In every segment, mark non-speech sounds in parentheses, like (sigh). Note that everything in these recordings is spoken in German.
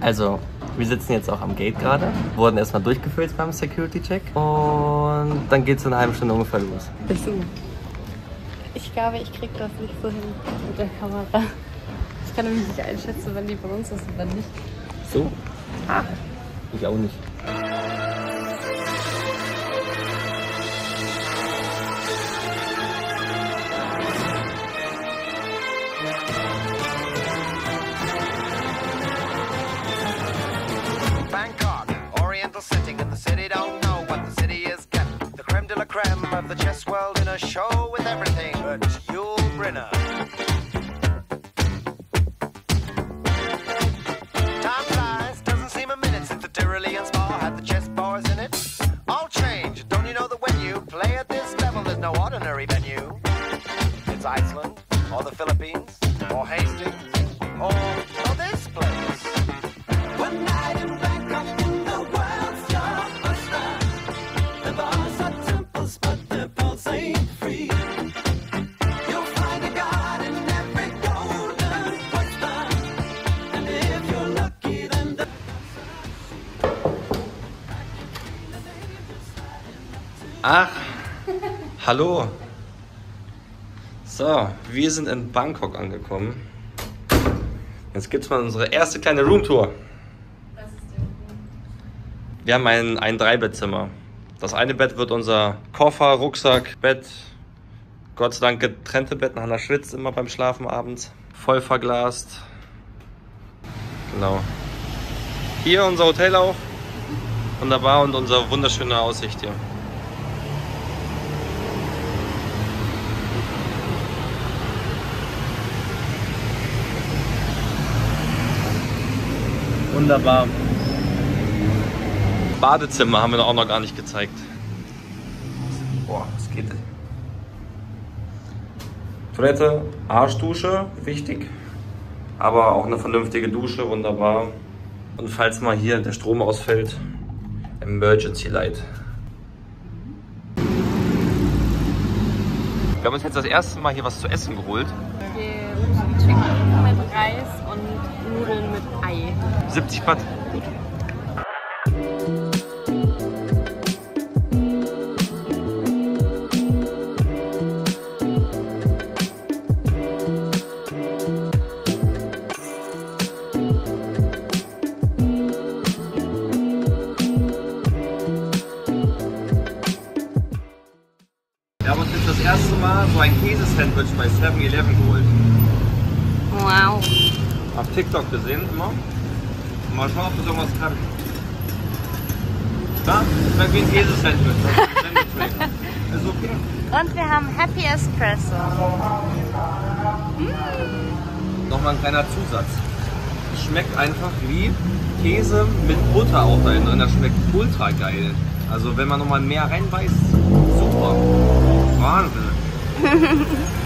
Also, wir sitzen jetzt auch am Gate gerade, wurden erstmal durchgeführt beim Security-Check und dann geht es in einer halben Stunde ungefähr los. So. Ich glaube, ich krieg das nicht so hin mit der Kamera. Ich kann nämlich nicht einschätzen, wann die von uns ist und wann nicht. So? Ah. Ich auch nicht. Oriental sitting in the city, don't know what the city is getting. The creme de la creme of the chess world in a show with everything but Yul Brynner. Hallo. So, wir sind in Bangkok angekommen. Jetzt gibt's mal unsere erste kleine Roomtour. Wir haben ein, ein Dreibettzimmer. Das eine Bett wird unser Koffer, Rucksack, Bett. Gott sei Dank getrennte Betten. Hannah schwitzt immer beim Schlafen abends. Voll verglast. Genau. Hier unser Hotel auch. Wunderbar und unsere wunderschöne Aussicht hier. Wunderbar. Badezimmer haben wir auch noch gar nicht gezeigt. Boah, was geht denn? Toilette, Arschdusche, wichtig. Aber auch eine vernünftige Dusche, wunderbar. Und falls mal hier der Strom ausfällt, Emergency Light. Wir haben uns jetzt das erste Mal hier was zu essen geholt. Wir Chicken mit Reis und Nudeln mit Ei. 70 Baht. Gut. Wir haben uns jetzt das erste Mal so ein Käsesandwich bei 7-Eleven geholt. Wow. Auf TikTok gesehen immer. Mal schauen, ob das irgendwas kann. Da, schmeckt wie ein Käsesandwich. Das ist okay. Und wir haben Happy Espresso. Nochmal ein kleiner Zusatz. Es schmeckt einfach wie Käse mit Butter auch da drin. Das schmeckt ultra geil. Also wenn man nochmal mehr reinbeißt, super. Wahnsinn. (laughs)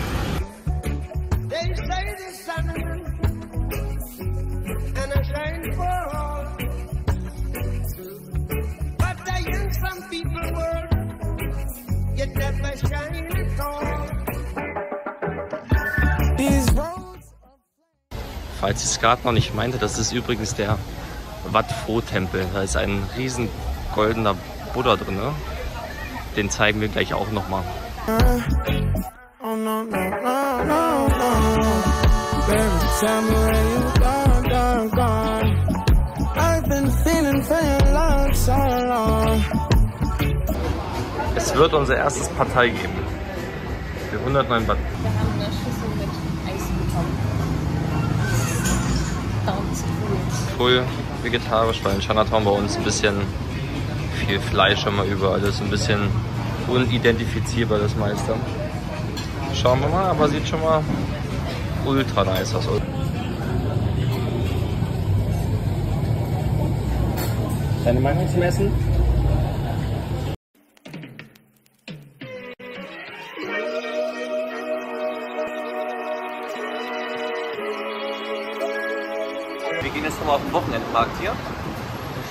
Falls ich es gerade noch nicht meinte, das ist übrigens der Wat Pho-Tempel. Da ist ein riesen goldener Buddha drin. Ne? Den zeigen wir gleich auch nochmal. Es wird unser erstes Partei geben. Für 109 Baht. Wir haben eine Schüssel mit Eis bekommen. Verdammt Full vegetarisch, weil in Chinatown bei uns ein bisschen viel Fleisch immer überall ist. Ein bisschen unidentifizierbar das meiste. Schauen wir mal, aber sieht schon mal ultra nice aus. Deine Meinung zum Essen? Den Wochenendmarkt hier und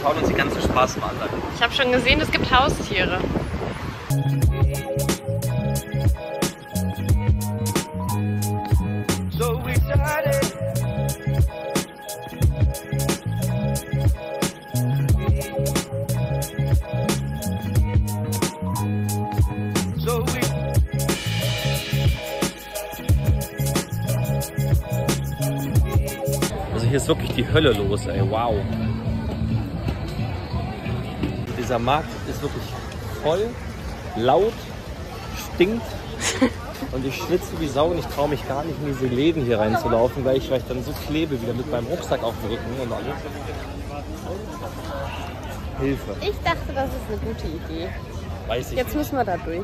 schauen uns die ganze Straßenbahn an. Ich habe schon gesehen, es gibt Haustiere. Wirklich die Hölle los, ey. Wow. Dieser Markt ist wirklich voll, laut, stinkt. (laughs) Und ich schwitze wie Sau und ich traue mich gar nicht in diese Läden hier reinzulaufen, weil ich vielleicht dann so klebe wieder mit meinem Rucksack auf dem Rücken und alles. Hilfe. Ich dachte, das ist eine gute Idee. Weiß ich Jetzt nicht. müssen wir da durch.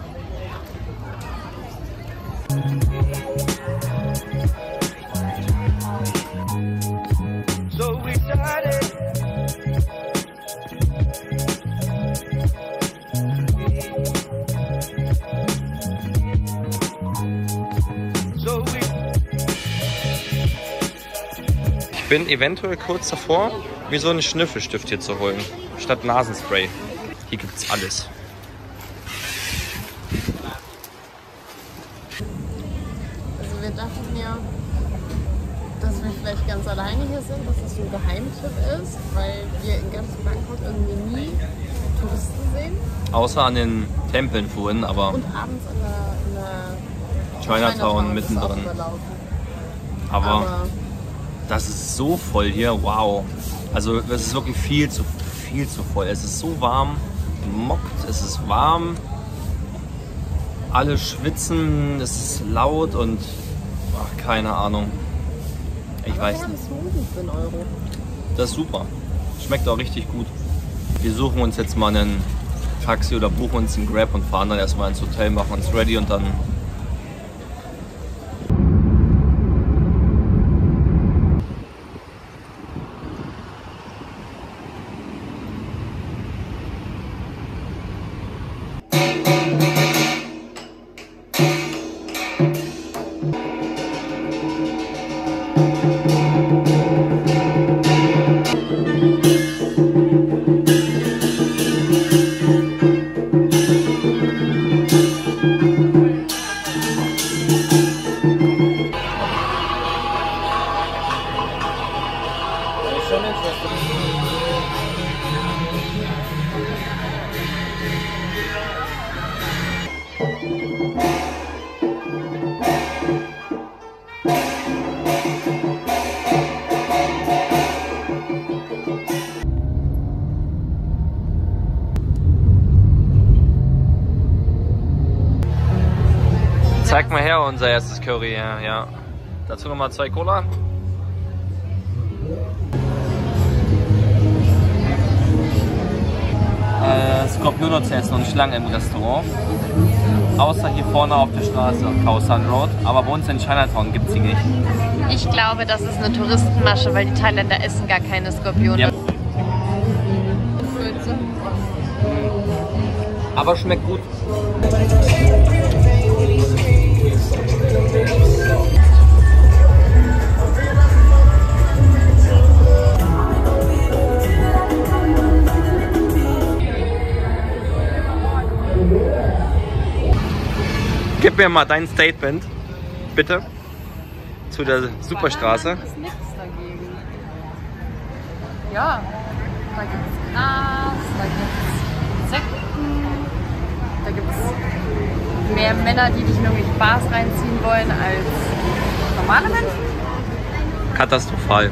Bin eventuell kurz davor, mir so einen Schnüffelstift hier zu holen, statt Nasenspray. Hier gibt's alles. Also wir dachten ja, dass wir vielleicht ganz alleine hier sind, dass das so ein Geheimtipp ist, weil wir in ganz Bangkok irgendwie nie Touristen sehen Außer an den Tempeln vorhin, aber und abends in der, in der Chinatown auch mittendrin. Aber Aber das ist so voll hier, wow. Also es ist wirklich viel zu, viel zu voll. Es ist so warm, mockt, es ist warm. Alle schwitzen, es ist laut und ach, keine Ahnung. Ich aber weiß nicht. Das ist super. Schmeckt auch richtig gut. Wir suchen uns jetzt mal einen Taxi oder buchen uns einen Grab und fahren dann erstmal ins Hotel, machen uns ready und dann. Her unser erstes Curry, ja. ja. Dazu nochmal zwei Cola. Äh, Skorpionotz essen und Schlangen im Restaurant. Außer hier vorne auf der Straße, Khao San Road. Aber bei uns in Chinatown gibt es sie nicht. Ich glaube, das ist eine Touristenmasche, weil die Thailänder essen gar keine Skorpione. Ja. Aber schmeckt gut. Gib mir mal dein Statement, bitte, zu der Superstraße. Bananen ist nichts dagegen. Ja, da gibt's Gras, da gibt's Insekten, da gibt's mehr Männer, die dich nur mit Spaß reinziehen wollen als normale Menschen. Katastrophal.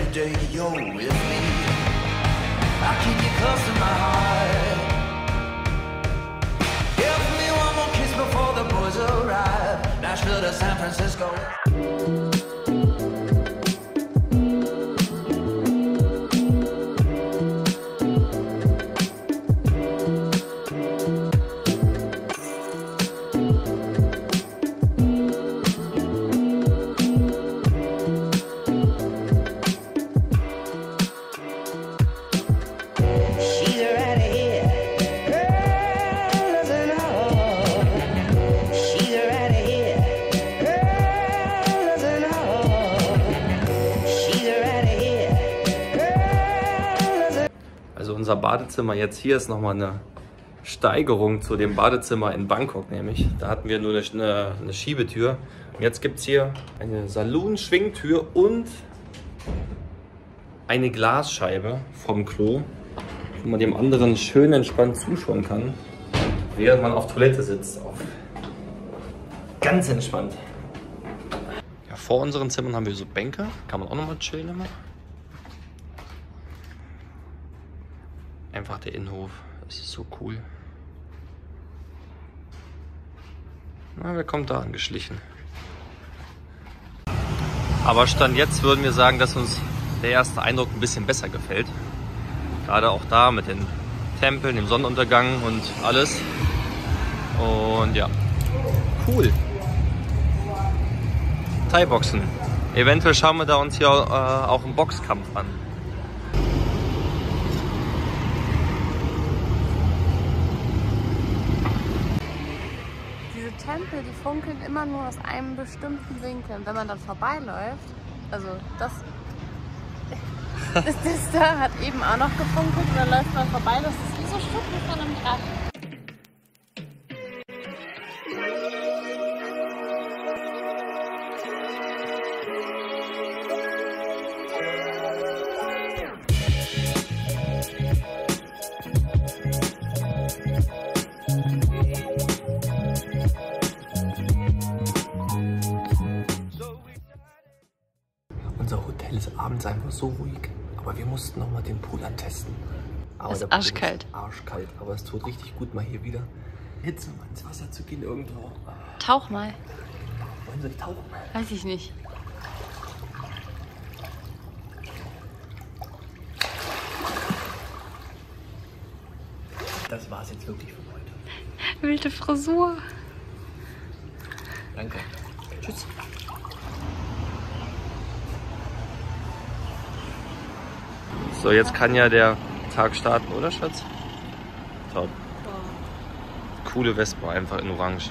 San Francisco. Unser Badezimmer jetzt hier ist nochmal eine Steigerung zu dem Badezimmer in Bangkok nämlich. Da hatten wir nur eine, eine, Schiebetür. Und jetzt gibt es hier eine Saloon-Schwingtür und eine Glasscheibe vom Klo, wo man dem anderen schön entspannt zuschauen kann, während man auf Toilette sitzt. Auf ganz entspannt. Ja, vor unseren Zimmern haben wir so Bänke. Kann man auch nochmal chillen immer. Einfach der Innenhof. Das ist so cool. Na, wer kommt da angeschlichen? Aber Stand jetzt würden wir sagen, dass uns der erste Eindruck ein bisschen besser gefällt. Gerade auch da mit den Tempeln, dem Sonnenuntergang und alles. Und ja, cool. Thai-Boxen. Eventuell schauen wir da uns hier äh, auch einen Boxkampf an. Diese Tempel, die funkeln immer nur aus einem bestimmten Winkel. Und wenn man dann vorbeiläuft, also das, (laughs) das, das da hat eben auch noch gefunkelt und dann läuft man vorbei. Das ist wie so Schuppen von einem Drachen. Arschkalt. Arschkalt, aber es tut richtig gut, mal hier wieder Hitze mal ins Wasser zu gehen irgendwo. Tauch mal. Wollen Sie tauchen? Weiß ich nicht. Das war's jetzt wirklich für heute. Wilde Frisur. Danke. Tschüss. So, jetzt kann ja der Tag starten, oder Schatz? Top. Coole Vespa, einfach in Orange.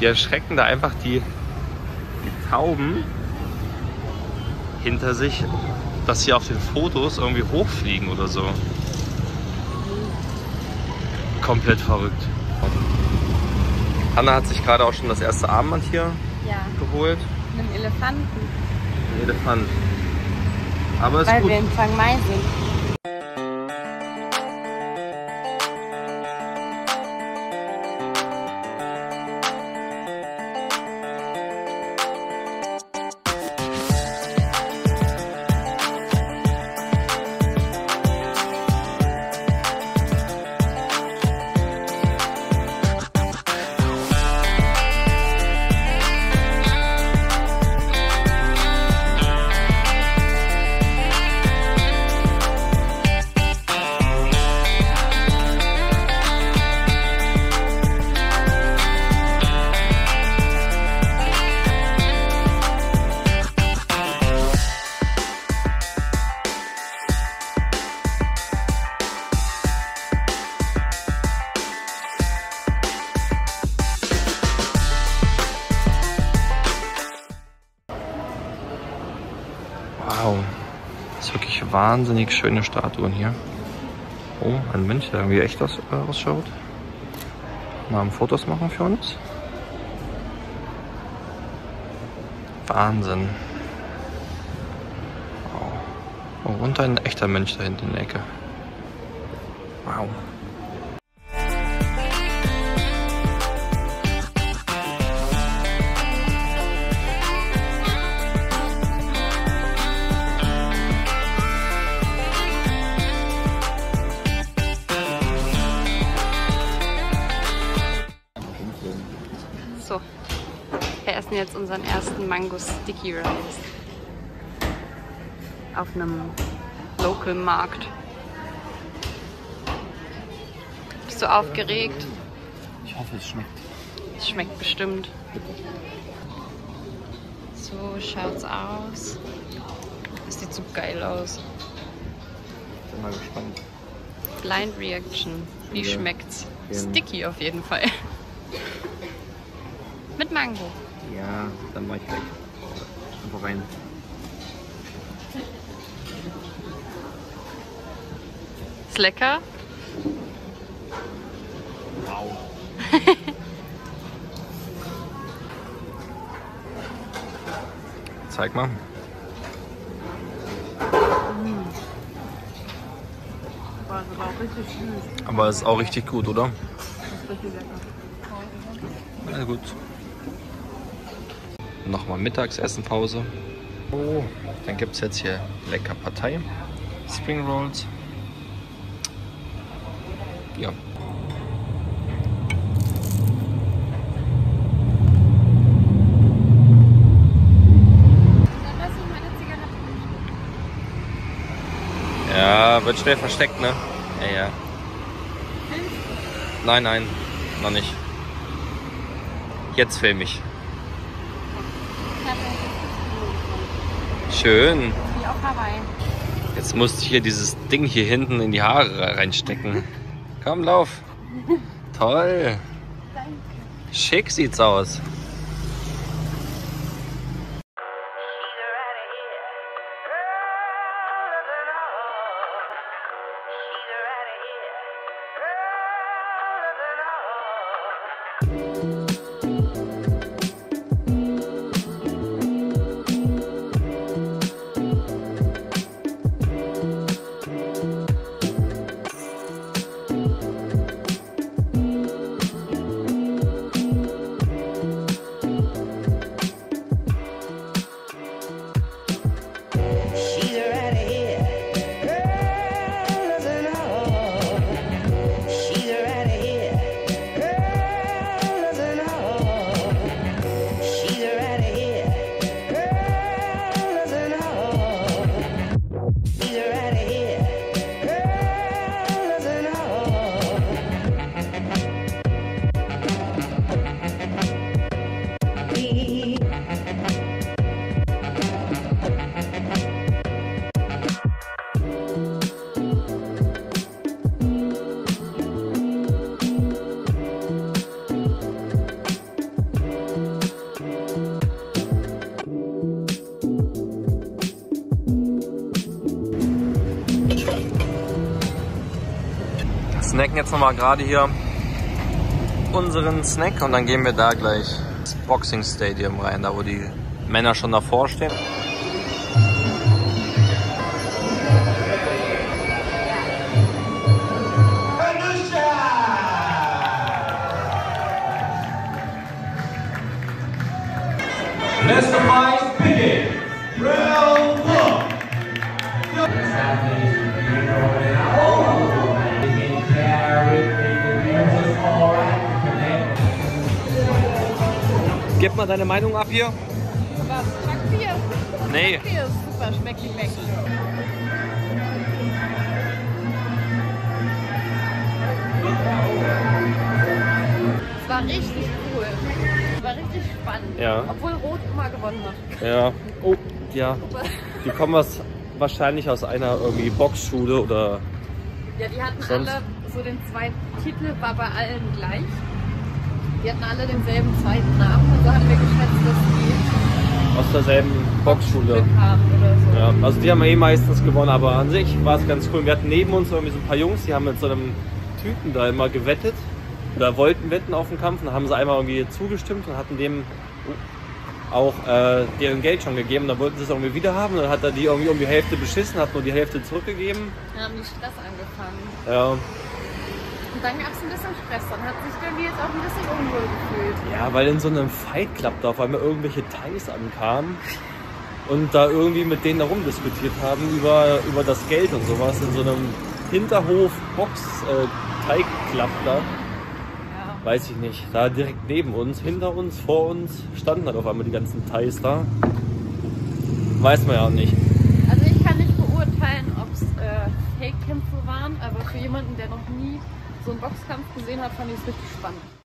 Die erschrecken da einfach die, die Tauben hinter sich, dass sie auf den Fotos irgendwie hochfliegen oder so. Komplett verrückt. Anna hat sich gerade auch schon das erste Armband hier Ja, geholt. einen Elefanten. Ein Elefant. Aber ist Weil gut. wir in Chiang Mai sind. Wahnsinnig schöne Statuen hier. Oh, ein Mönch, der irgendwie echt aus, äh, ausschaut. Mal Fotos machen für uns. Wahnsinn. Wow. Oh, und ein echter Mönch da hinten in der Ecke. Wow. Mango Sticky Rice. Auf einem Local Markt. Bist du aufgeregt? Ich hoffe, es schmeckt. Es schmeckt bestimmt. So schaut's aus. Das sieht so geil aus. Bin mal gespannt. Blind Reaction. Wie Ja. schmeckt's? Sticky auf jeden Fall. (laughs) Mit Mango. Ja, dann mach ich weg. Einfach rein. Ist lecker. Wow. (laughs) Zeig mal. War aber auch richtig süß. Aber es ist auch richtig gut, oder? Ist richtig lecker. Na gut. Nochmal Mittagsessenpause. Oh, dann gibt es jetzt hier lecker Partei. Spring Rolls. Ja. Ja, wird schnell versteckt, ne? Ja, ja. Nein, nein, noch nicht. Jetzt film ich. Schön. Wie auf Hawaii. Jetzt musste ich hier dieses Ding hier hinten in die Haare reinstecken. (laughs) Komm, lauf. (laughs) Toll. Schick sieht's aus. Jetzt nochmal gerade hier unseren Snack und dann gehen wir da gleich ins Boxing Stadium rein, da wo die Männer schon davor stehen. Deine Meinung ab hier. Was? Backbier? Nee. Backbier ist super, schmeckt nicht weg. Es war richtig cool. Es war richtig spannend. Ja. Obwohl Rot immer gewonnen hat. Ja. Oh, ja. Die kommen was wahrscheinlich aus einer irgendwie Boxschule oder Ja, die hatten Sonst? alle so den zweiten Titel, war bei allen gleich. Die hatten alle denselben zweiten Namen und so hatten wir geschätzt, dass die aus derselben Boxschule. Haben oder so. Ja, also die haben eh meistens gewonnen, aber an sich war es ganz cool. Wir hatten neben uns irgendwie so ein paar Jungs, die haben mit so einem Typen da immer gewettet oder wollten wetten auf den Kampf und dann haben sie einmal irgendwie zugestimmt und hatten dem auch äh, deren Geld schon gegeben. Da wollten sie es irgendwie wieder haben. Dann hat er die irgendwie um die Hälfte beschissen, hat nur die Hälfte zurückgegeben. Dann haben die Stress angefangen. Ja, Und dann gab es ein bisschen Stress. Dann hat sich irgendwie jetzt auch ein bisschen unwohl gefühlt. ja, weil in so einem Fight Club da auf einmal irgendwelche Thais ankamen und da irgendwie mit denen da rumdiskutiert haben über, über das Geld und sowas in so einem Hinterhof Box äh, da. Ja. Weiß ich nicht. Da direkt neben uns, hinter uns, vor uns standen halt auf einmal die ganzen Thais da. Weiß man ja auch nicht. Also ich kann nicht beurteilen, ob es äh, Fake-Kämpfe waren, aber für jemanden, der noch nie so einen Boxkampf gesehen hat, fand ich es richtig spannend.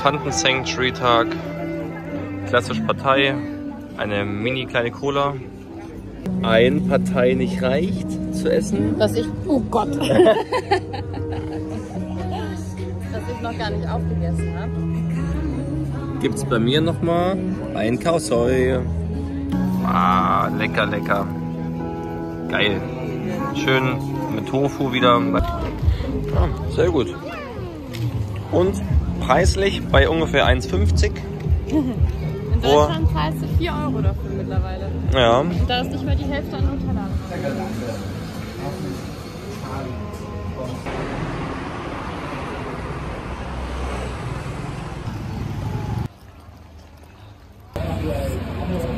Elefanten Sanctuary Tag. Klassisch Partei. Eine mini kleine Cola. Ein Partei nicht reicht zu essen. Dass ich. Oh Gott! (laughs) Dass ich noch gar nicht aufgegessen habe. Gibt's bei mir nochmal ein Kausoi. Ah, lecker, lecker. Geil. Schön mit Tofu wieder. Ah, sehr gut. Und preislich bei ungefähr 1,50. In. Deutschland zahlst du 4 Euro dafür mittlerweile. Ja. Und da ist nicht mal die Hälfte an Nutella.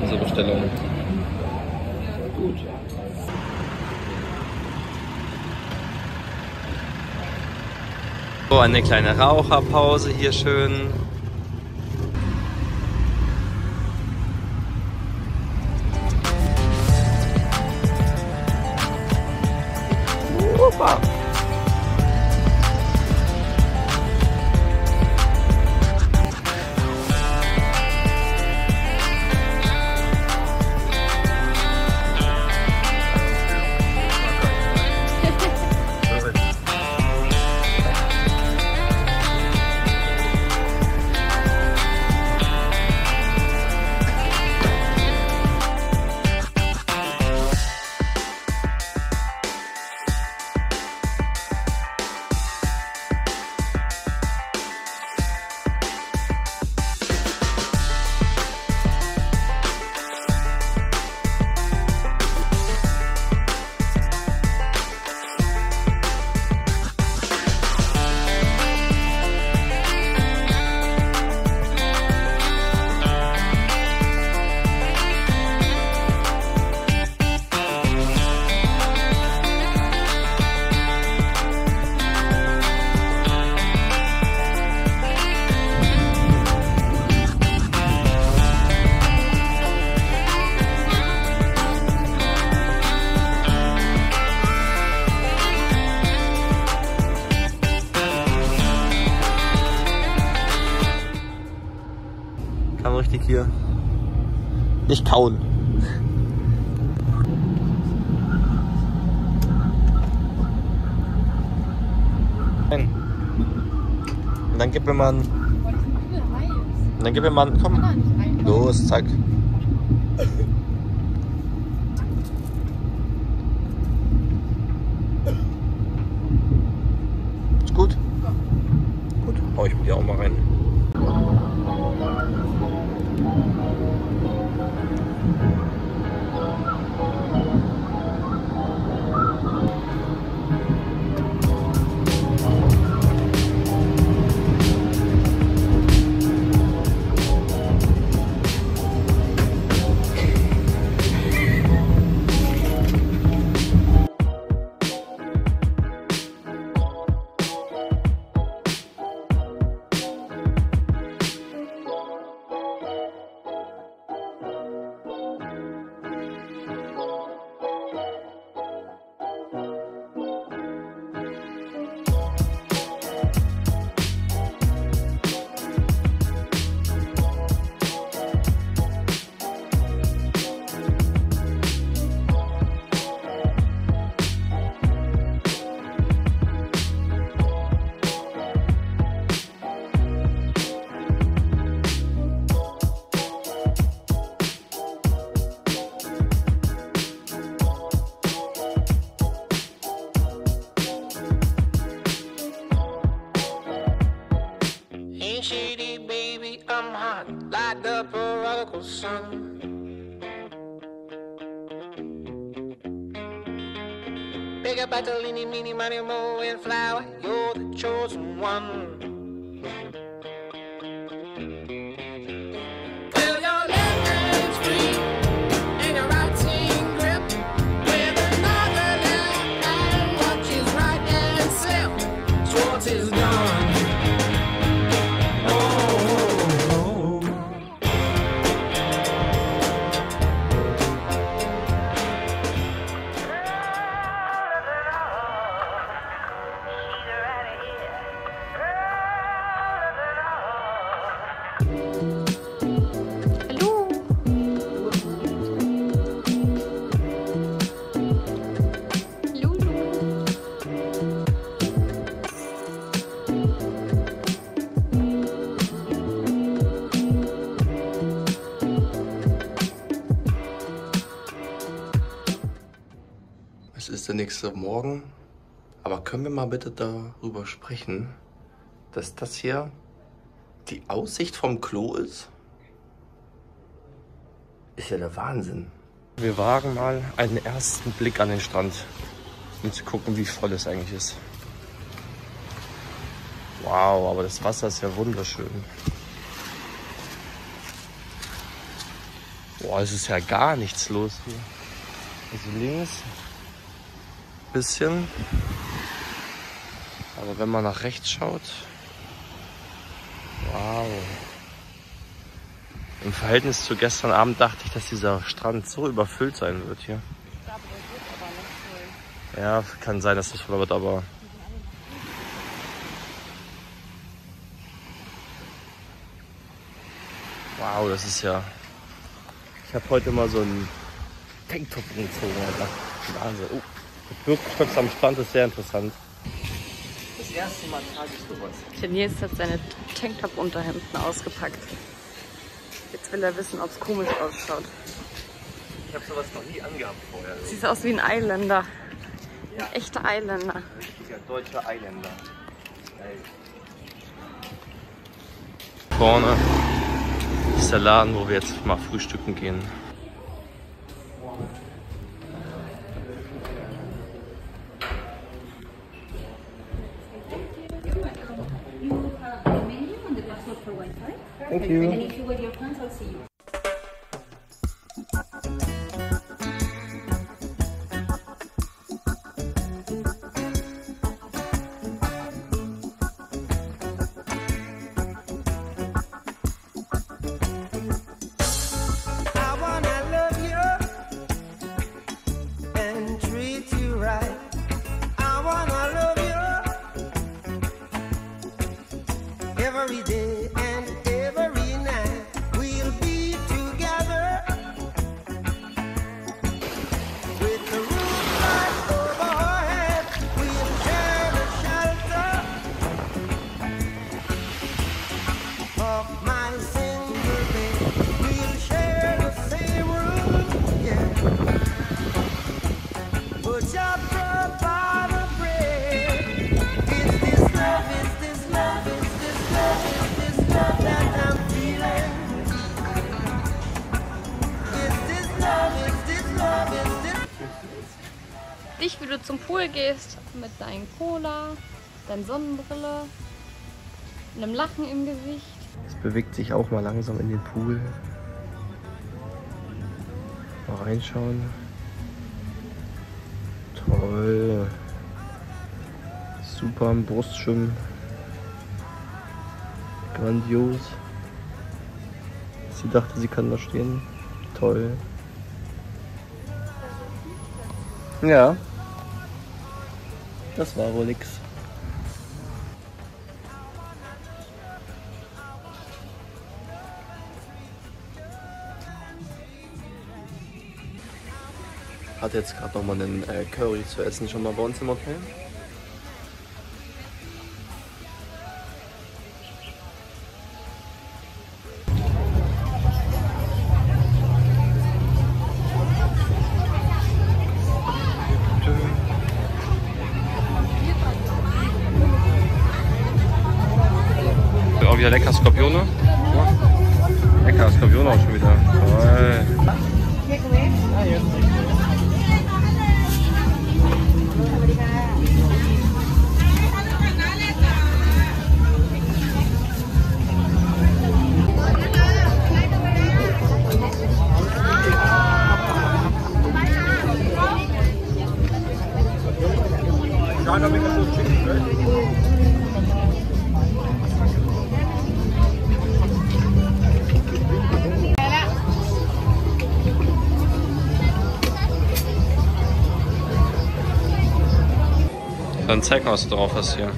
Diese Bestellung. Gut. So, eine kleine Raucherpause hier schön. Nein. Und dann gib mir mal einen, und dann gib mir mal einen, komm. Los, zack. Der nächste Morgen. Aber können wir mal bitte darüber sprechen, dass das hier die Aussicht vom Klo ist? Ist ja der Wahnsinn. Wir wagen mal einen ersten Blick an den Strand, um zu gucken, wie voll es eigentlich ist. Wow, aber das Wasser ist ja wunderschön. Boah, es ist ja gar nichts los hier. Also links bisschen. Aber wenn man nach rechts schaut, wow. Im Verhältnis zu gestern Abend dachte ich, dass dieser Strand so überfüllt sein wird hier. Ja, kann sein, dass das voll wird, aber Wow, das ist ja. Ich habe heute mal so einen Tanktop umgezogen, Alter. Wahnsinn. Oh, mit Birkenstöcks am Strand ist sehr interessant. Das erste Mal trage ich sowas. Der Nils hat seine Tanktop-Unterhemden ausgepackt. Jetzt will er wissen, ob es komisch ausschaut. Ich habe sowas noch nie angehabt vorher. Sieht aus wie ein Eiländer. Ein echter Eiländer. Ein richtiger deutscher Eiländer. Geil. Vorne ist der Laden, wo wir jetzt mal frühstücken gehen. Thank you. And if you wear your pants, I'll see you. Mit deinen Cola, deiner Sonnenbrille, einem Lachen im Gesicht. Es bewegt sich auch mal langsam in den Pool. Mal reinschauen. Toll. Super am Brustschwimmen. Grandios. Sie dachte, sie kann da stehen. Toll. Ja. Das war wohl nix. Hatte jetzt gerade noch mal einen äh, Curry zu essen schon mal bei uns im Hotel. Wieder lecker Skorpione. Lecker Skorpione auch schon wieder. Toll. Dann zeig mal, was du drauf hast hier.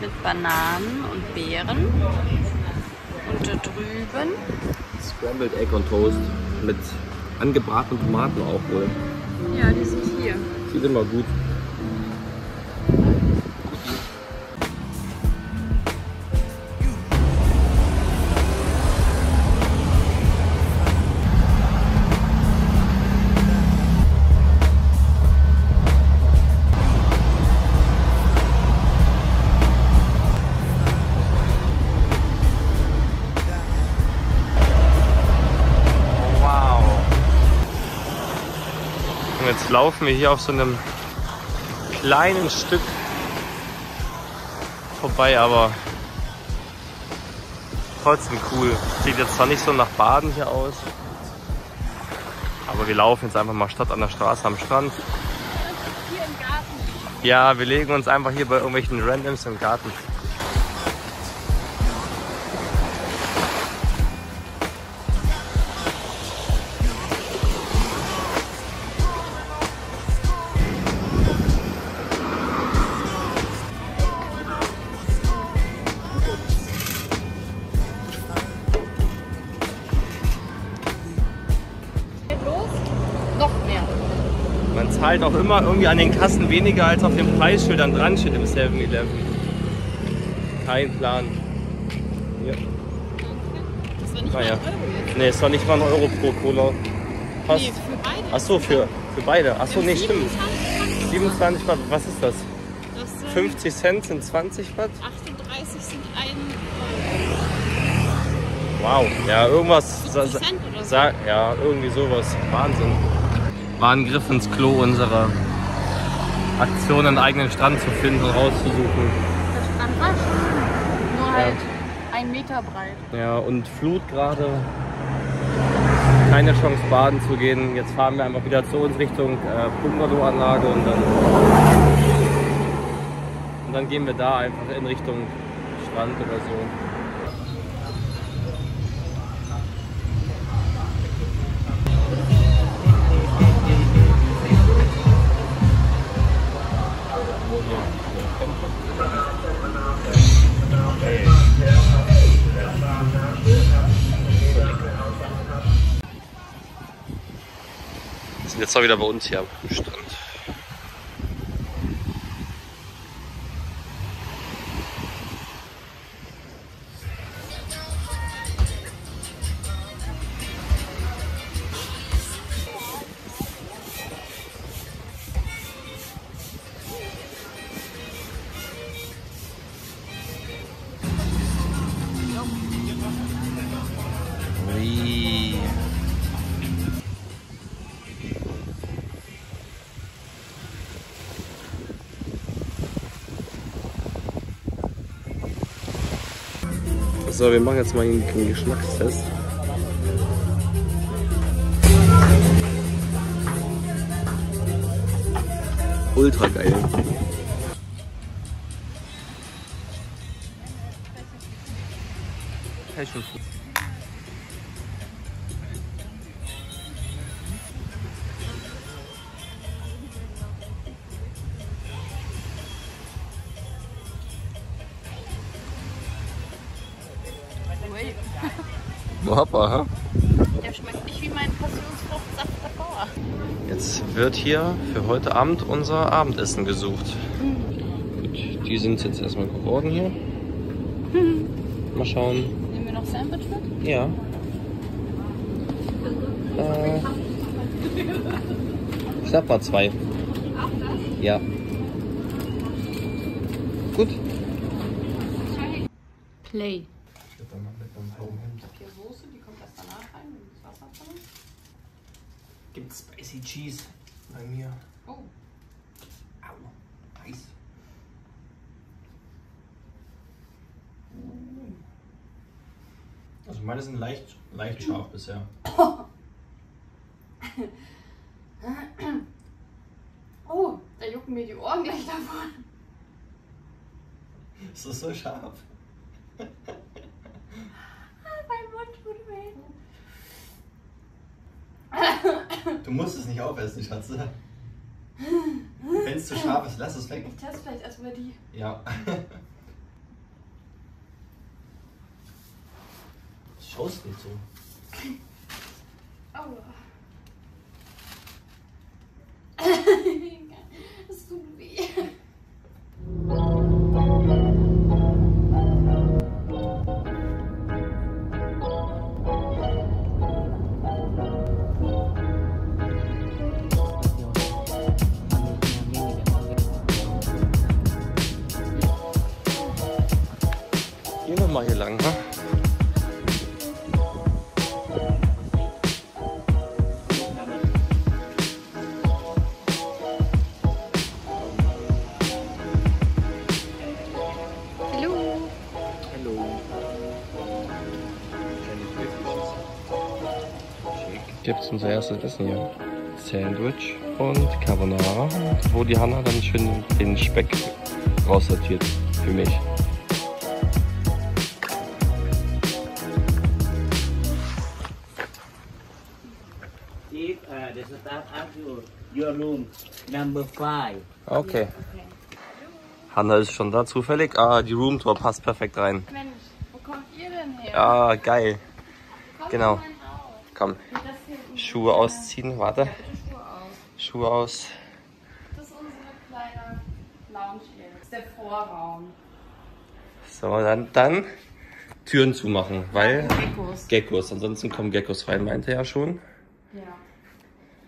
Mit Bananen und Beeren. Und da drüben Scrambled Egg und Toast mit angebratenen Tomaten auch wohl. Ja, die sind hier. Sieht immer gut. Laufen wir hier auf so einem kleinen Stück vorbei, aber trotzdem cool. Sieht jetzt zwar nicht so nach Baden hier aus, aber wir laufen jetzt einfach mal statt an der Straße am Strand. Ja, wir legen uns einfach hier bei irgendwelchen Randoms im Garten. Auch immer irgendwie an den Kassen weniger als auf den Preisschildern dran steht im 7-Eleven. Kein Plan. Ja. Das war nicht Naja. mal ein Euro jetzt. Nee, doch nicht mal ein Euro pro Cola. Passt. Nee, für beide. Ach so, für, für beide. Ach so, nee, stimmt. 27 27 Watt, was ist das? Das sind 50 Cent sind 20 Watt? 38 sind ein Wow, ja, irgendwas. sa- 70 sa- Cent oder so. ja, irgendwie sowas. Wahnsinn. War ein Griff ins Klo unserer Aktion, einen eigenen Strand zu finden und rauszusuchen. Das Strand war schön. Nur halt ein Meter breit. Ja, und Flut gerade. Keine Chance baden zu gehen. Jetzt fahren wir einfach wieder zu uns Richtung äh, Bungalow-Anlage und dann, und dann gehen wir da einfach in Richtung Strand oder so. Wieder bei uns hier am Strand. So, wir machen jetzt mal einen Geschmackstest. Ultra geil. Passion Fruit. Hoppa, ha? der schmeckt nicht wie mein Passionsfruchtsaft Bauer. Jetzt wird hier für heute Abend unser Abendessen gesucht. Gut, die sind jetzt erstmal geworden hier. Mal schauen. Nehmen wir noch Sandwich mit? Ja. Äh, ich sag mal zwei. Ja. Gut. Play. Gibt Die Soße, die kommt erst danach rein, wenn das Wasser drin ist. Gibt's Spicy Cheese bei mir? Oh, Au. Eis. Also meine sind leicht, leicht (laughs) scharf bisher. oh, da jucken mir die Ohren gleich davon. Ist das so scharf? Mein Mund. Du musst es nicht aufessen, Schatze. Wenn es zu scharf ist, lass es weg. Ich teste vielleicht erstmal die. Ja. Schaust nicht so. Aua. Erstes Essen hier. Sandwich und Carbonara, wo die Hanna dann schön den Speck raussortiert für mich. If uh, the staff ask you your room number five, Okay. Hanna ist schon da zufällig. Ah, die Roomtour passt perfekt rein. Mensch, wo kommt ihr denn her? Ah, geil. Kommt genau. Komm, Schuhe ausziehen. Warte. Schuhe aus. Das ist unsere kleine Lounge hier. Das ist der Vorraum. So, dann, dann Türen zumachen, weil Geckos. Geckos. Ansonsten kommen Geckos rein, meinte er ja schon. Ja.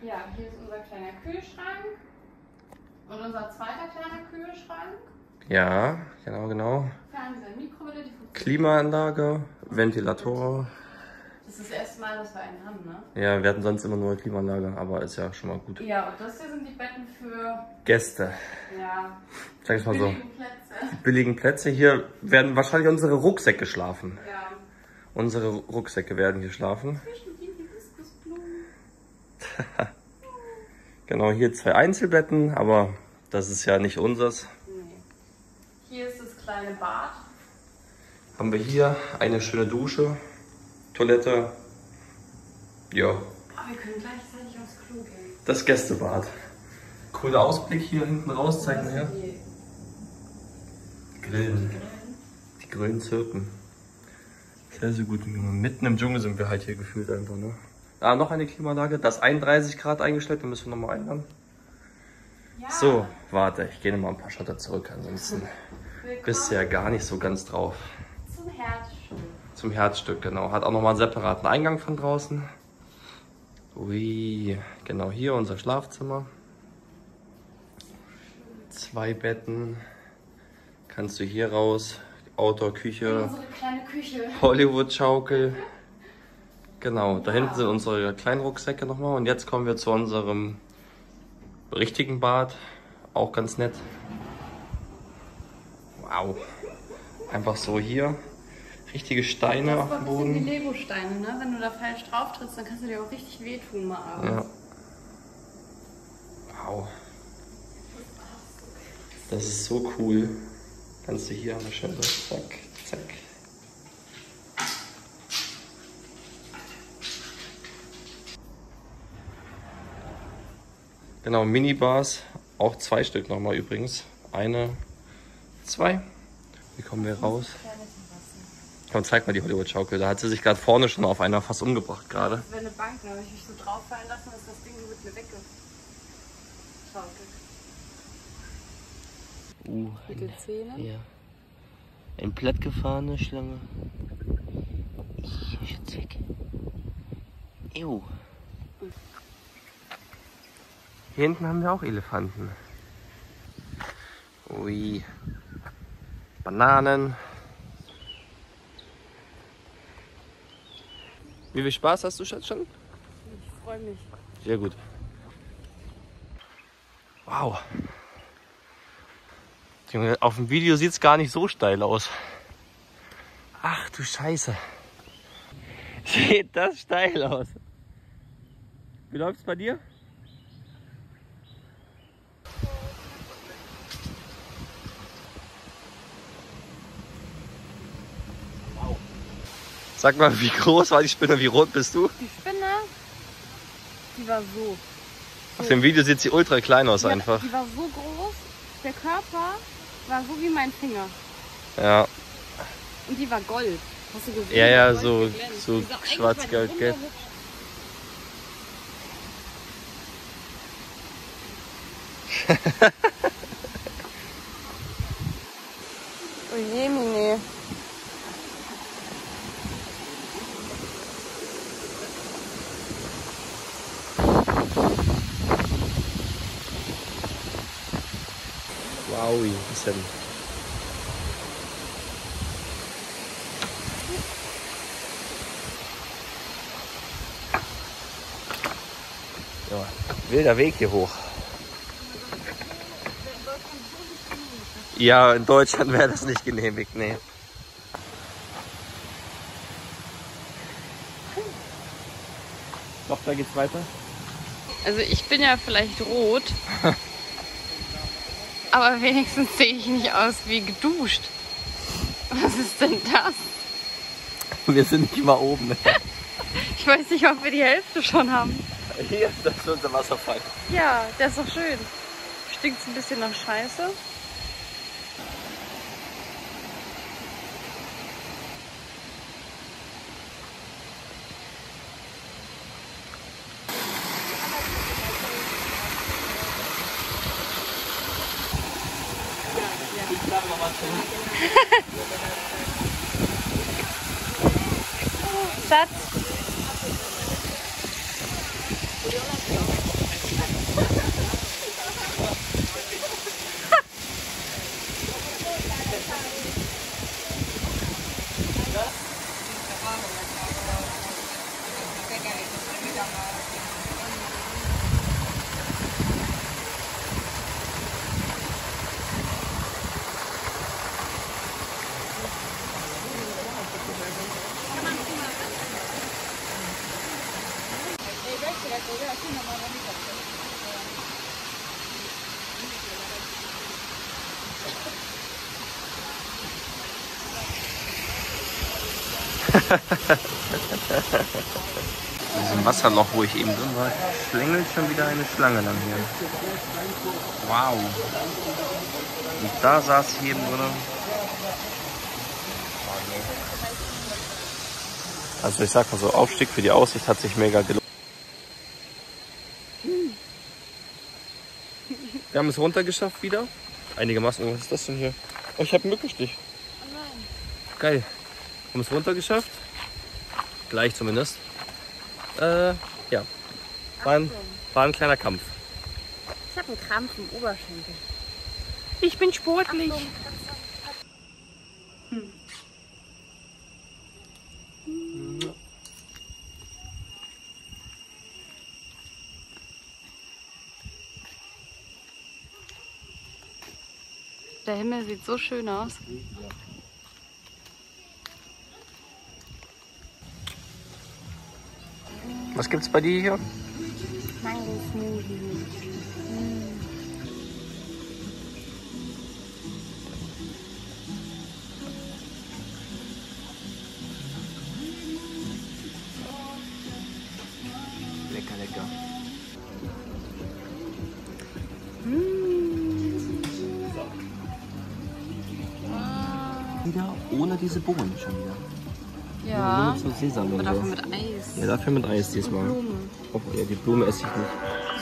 Ja, hier ist unser kleiner Kühlschrank. Und unser zweiter kleiner Kühlschrank. Ja, genau, genau. Fernseher, Mikrowelle, die. Klimaanlage, Ventilator. Das ist das erste Mal, dass wir einen haben, ne? Ja, wir hatten sonst immer nur eine Klimaanlage, aber ist ja schon mal gut. Ja, und das hier sind die Betten für, Gäste, ja, sag ich mal so. billigen Plätze. Billigen Plätze. Hier werden wahrscheinlich unsere Rucksäcke schlafen. Ja. Unsere Rucksäcke werden hier schlafen. Zwischen die Hibiskusblumen. (laughs) Genau, hier zwei Einzelbetten, aber das ist ja nicht unseres. Nee. Hier ist das kleine Bad. Haben wir hier eine schöne Dusche, Toilette. Ja, Oh, wir können gleichzeitig aufs Klo gehen. das Gästebad. Cooler Ausblick hier hinten raus, zeig her. Die Grillen. Die Grillen zirpen. Sehr, sehr gut. Mitten im Dschungel sind wir halt hier gefühlt einfach, ne? Ah, noch eine Klimaanlage. Das ist 31 Grad eingestellt, da müssen wir nochmal ändern. Ja. So, warte, ich gehe nochmal ein paar Schotter zurück, ansonsten Willkommen bist du ja gar nicht so ganz drauf. zum Herzstück. Zum Herzstück, genau. Hat auch nochmal einen separaten Eingang von draußen. Ui, genau hier unser Schlafzimmer. Zwei Betten. Kannst du hier raus. Outdoor-Küche. Unsere kleine Küche. Hollywood-Schaukel. Genau, da hinten sind unsere kleinen Rucksäcke nochmal. Und jetzt kommen wir zu unserem richtigen Bad. Auch ganz nett. Wow. Einfach so hier. Richtige Steine Das auf dem ein bisschen wie Boden. Lego-Steine, ne? Wenn du da falsch drauf trittst, dann kannst du dir auch richtig wehtun mal abends. Ja. Wow. Das ist so cool. Kannst du hier einmal schön so zack, zack. Genau, Minibars, auch zwei Stück nochmal übrigens. Eine, zwei. Wie kommen wir raus? Komm, zeig mal die Hollywood-Schaukel. Da hat sie sich gerade vorne schon auf einer fast umgebracht gerade. Das wäre eine Bank, da habe ich mich so drauf fallen lassen, dass das Ding mit mir weggeschaukelt. Uh, Mittel Zähne. Ja. Ein plattgefahrene Schlange. Ich jetzt weg. Ew. Hier hinten haben wir auch Elefanten. Ui. Bananen. Wie viel Spaß hast du Schatz schon? Ich freue mich. Sehr gut. Wow. Junge, auf dem Video sieht es gar nicht so steil aus. Ach du Scheiße. (laughs) Sieht das steil aus. Wie läuft's bei dir? Sag mal, wie groß war die Spinne, wie rot bist du? Die Spinne, die war so. Auf dem Video sieht sie ultra klein aus Die, einfach. die war so groß, der Körper war so wie mein Finger. Ja, Und die war Gold. Hast du gesehen? Ja, ja, so- so Die sah eigentlich schwarz, mal gelb. (laughs) Oh je, Wow, was denn? Ja, wilder Weg hier hoch. Ja, in Deutschland wäre das nicht genehmigt, nee. Doch, da geht's weiter. Also ich bin ja vielleicht rot, (laughs) aber wenigstens sehe ich nicht aus wie geduscht. Was ist denn das? Wir sind nicht mal oben. Ich weiß nicht, ob wir die Hälfte schon haben. Hier, das ist unser Wasserfall. Ja, der ist doch schön. Stinkt ein bisschen nach Scheiße. Schatz. In diesem Wasserloch, wo ich eben drin war, schlängelt schon wieder eine Schlange lang hier. Wow. Und da saß ich eben drin. Also ich sag mal so, Aufstieg für die Aussicht hat sich mega gelohnt. Wir haben es runtergeschafft wieder. Einigermaßen. Was ist das denn hier? Oh, ich habe einen Mückenstich. Geil. Wir haben es runtergeschafft. Gleich zumindest. Äh, ja. War ein, war ein kleiner Kampf. Ich habe einen Krampf im Oberschenkel. Ich bin sportlich. Der Himmel sieht so schön aus. Was gibt's bei dir hier? Mango Smoothie. Lecker, lecker. Wieder ohne diese Bohnen schon wieder. Ja, Nur mit so Sesam und dafür so. mit Eis. Ja, dafür mit Eis diesmal. Oh, ja, die Blume esse ich nicht.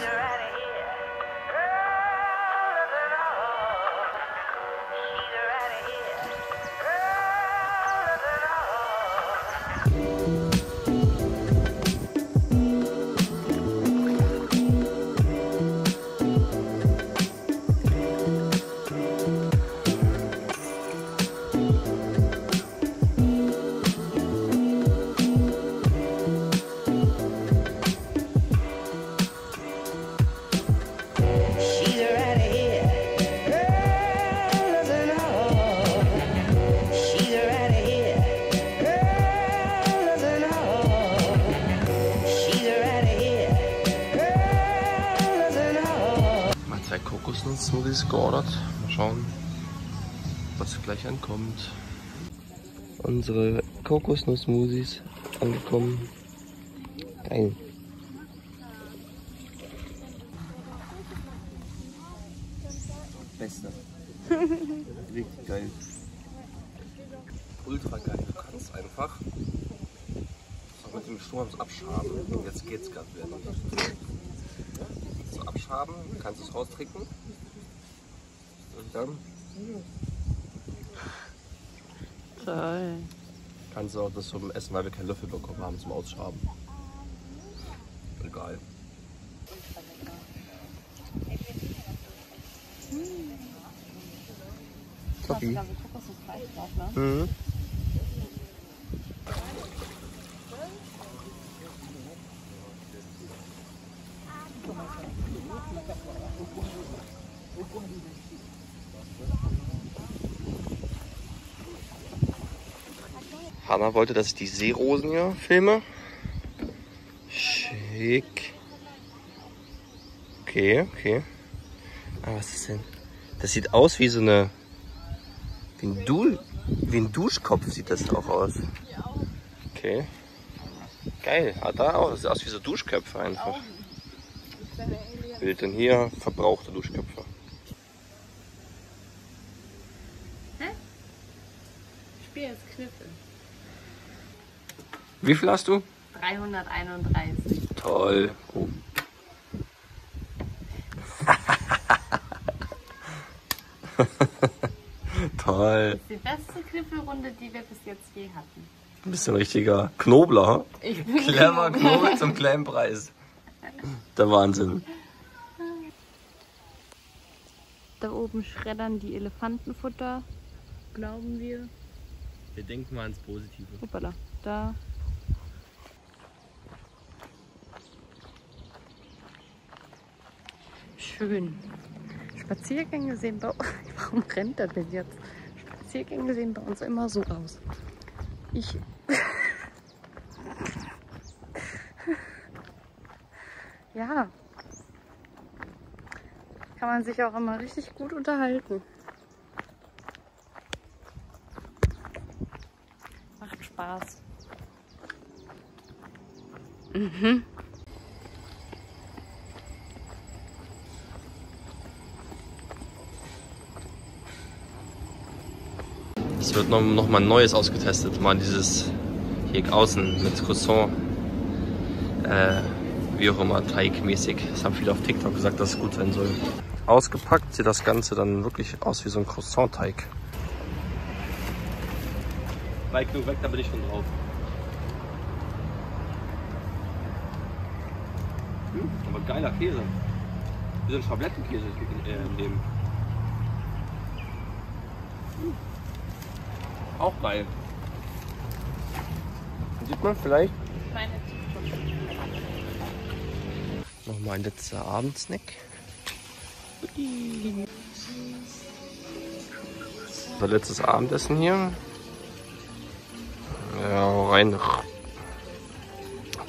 Ankommt. Unsere Kokosnuss-Smoothies angekommen. Geil. Beste. Richtig geil. Ultra geil. Du kannst einfach so mit dem Sturms abschaben. Und jetzt geht's gerade wieder. So abschaben, kannst du es raustrinken. Und dann Toll. kannst du auch das zum Essen, weil wir keinen Löffel bekommen haben, zum Ausschaben. Egal. Toffee. Mhm. Hanna wollte, dass ich die Seerosen hier filme. Schick. Okay, okay. Ah, was ist das denn? Das sieht aus wie so eine. Wie ein, du wie ein Duschkopf sieht das auch aus. Okay. Geil. Ah, da auch. Das sieht aus wie so Duschköpfe einfach. Bild denn hier verbrauchte Duschköpfe. Ich spiele jetzt Kniffel. Wie viel hast du? 331. Toll. Oh. (laughs) Toll. Die beste Kniffelrunde, die wir bis jetzt je hatten. Du bist ein richtiger Knobler. hm? Ich bin Clever Knobler. Knobel zum kleinen Preis. Der Wahnsinn. Da oben schreddern die Elefantenfutter, glauben wir. Wir denken mal ans Positive. Hoppala, da. Schön. Spaziergänge sehen bei (laughs) Warum rennt er denn jetzt? Spaziergänge sehen bei uns immer so aus. Ich. (laughs) ja. Kann man sich auch immer richtig gut unterhalten. Macht Spaß. Mhm. Es wird noch, noch mal neues ausgetestet. Mal dieses hier außen mit Croissant. Äh, wie auch immer, teigmäßig. Das haben viele auf TikTok gesagt, dass es gut sein soll. Ausgepackt sieht das Ganze dann wirklich aus wie so ein Croissant-Teig. Weit genug weg, da bin ich schon drauf. Hm, aber geiler Käse. Wie so ein Schablettenkäse äh, nehmen. Auch geil. Sieht man vielleicht? Meine Nochmal ein letzter Abendsnack. Unser letztes Abendessen hier. Ja, rein.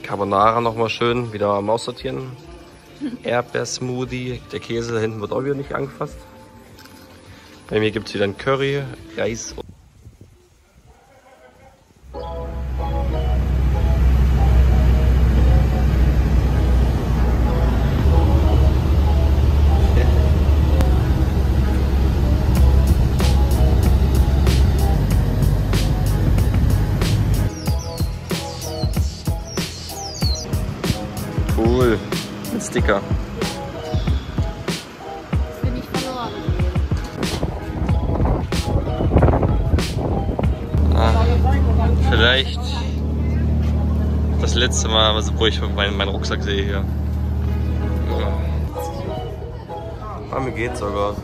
Carbonara nochmal schön, wieder am Aussortieren. (laughs) Erdbeersmoothie. Der Käse da hinten wird auch wieder nicht angefasst. Bei mir gibt es wieder ein Curry, Reis und wo ich meinen, meinen Rucksack sehe hier. Ja. Ah, mir geht's sogar.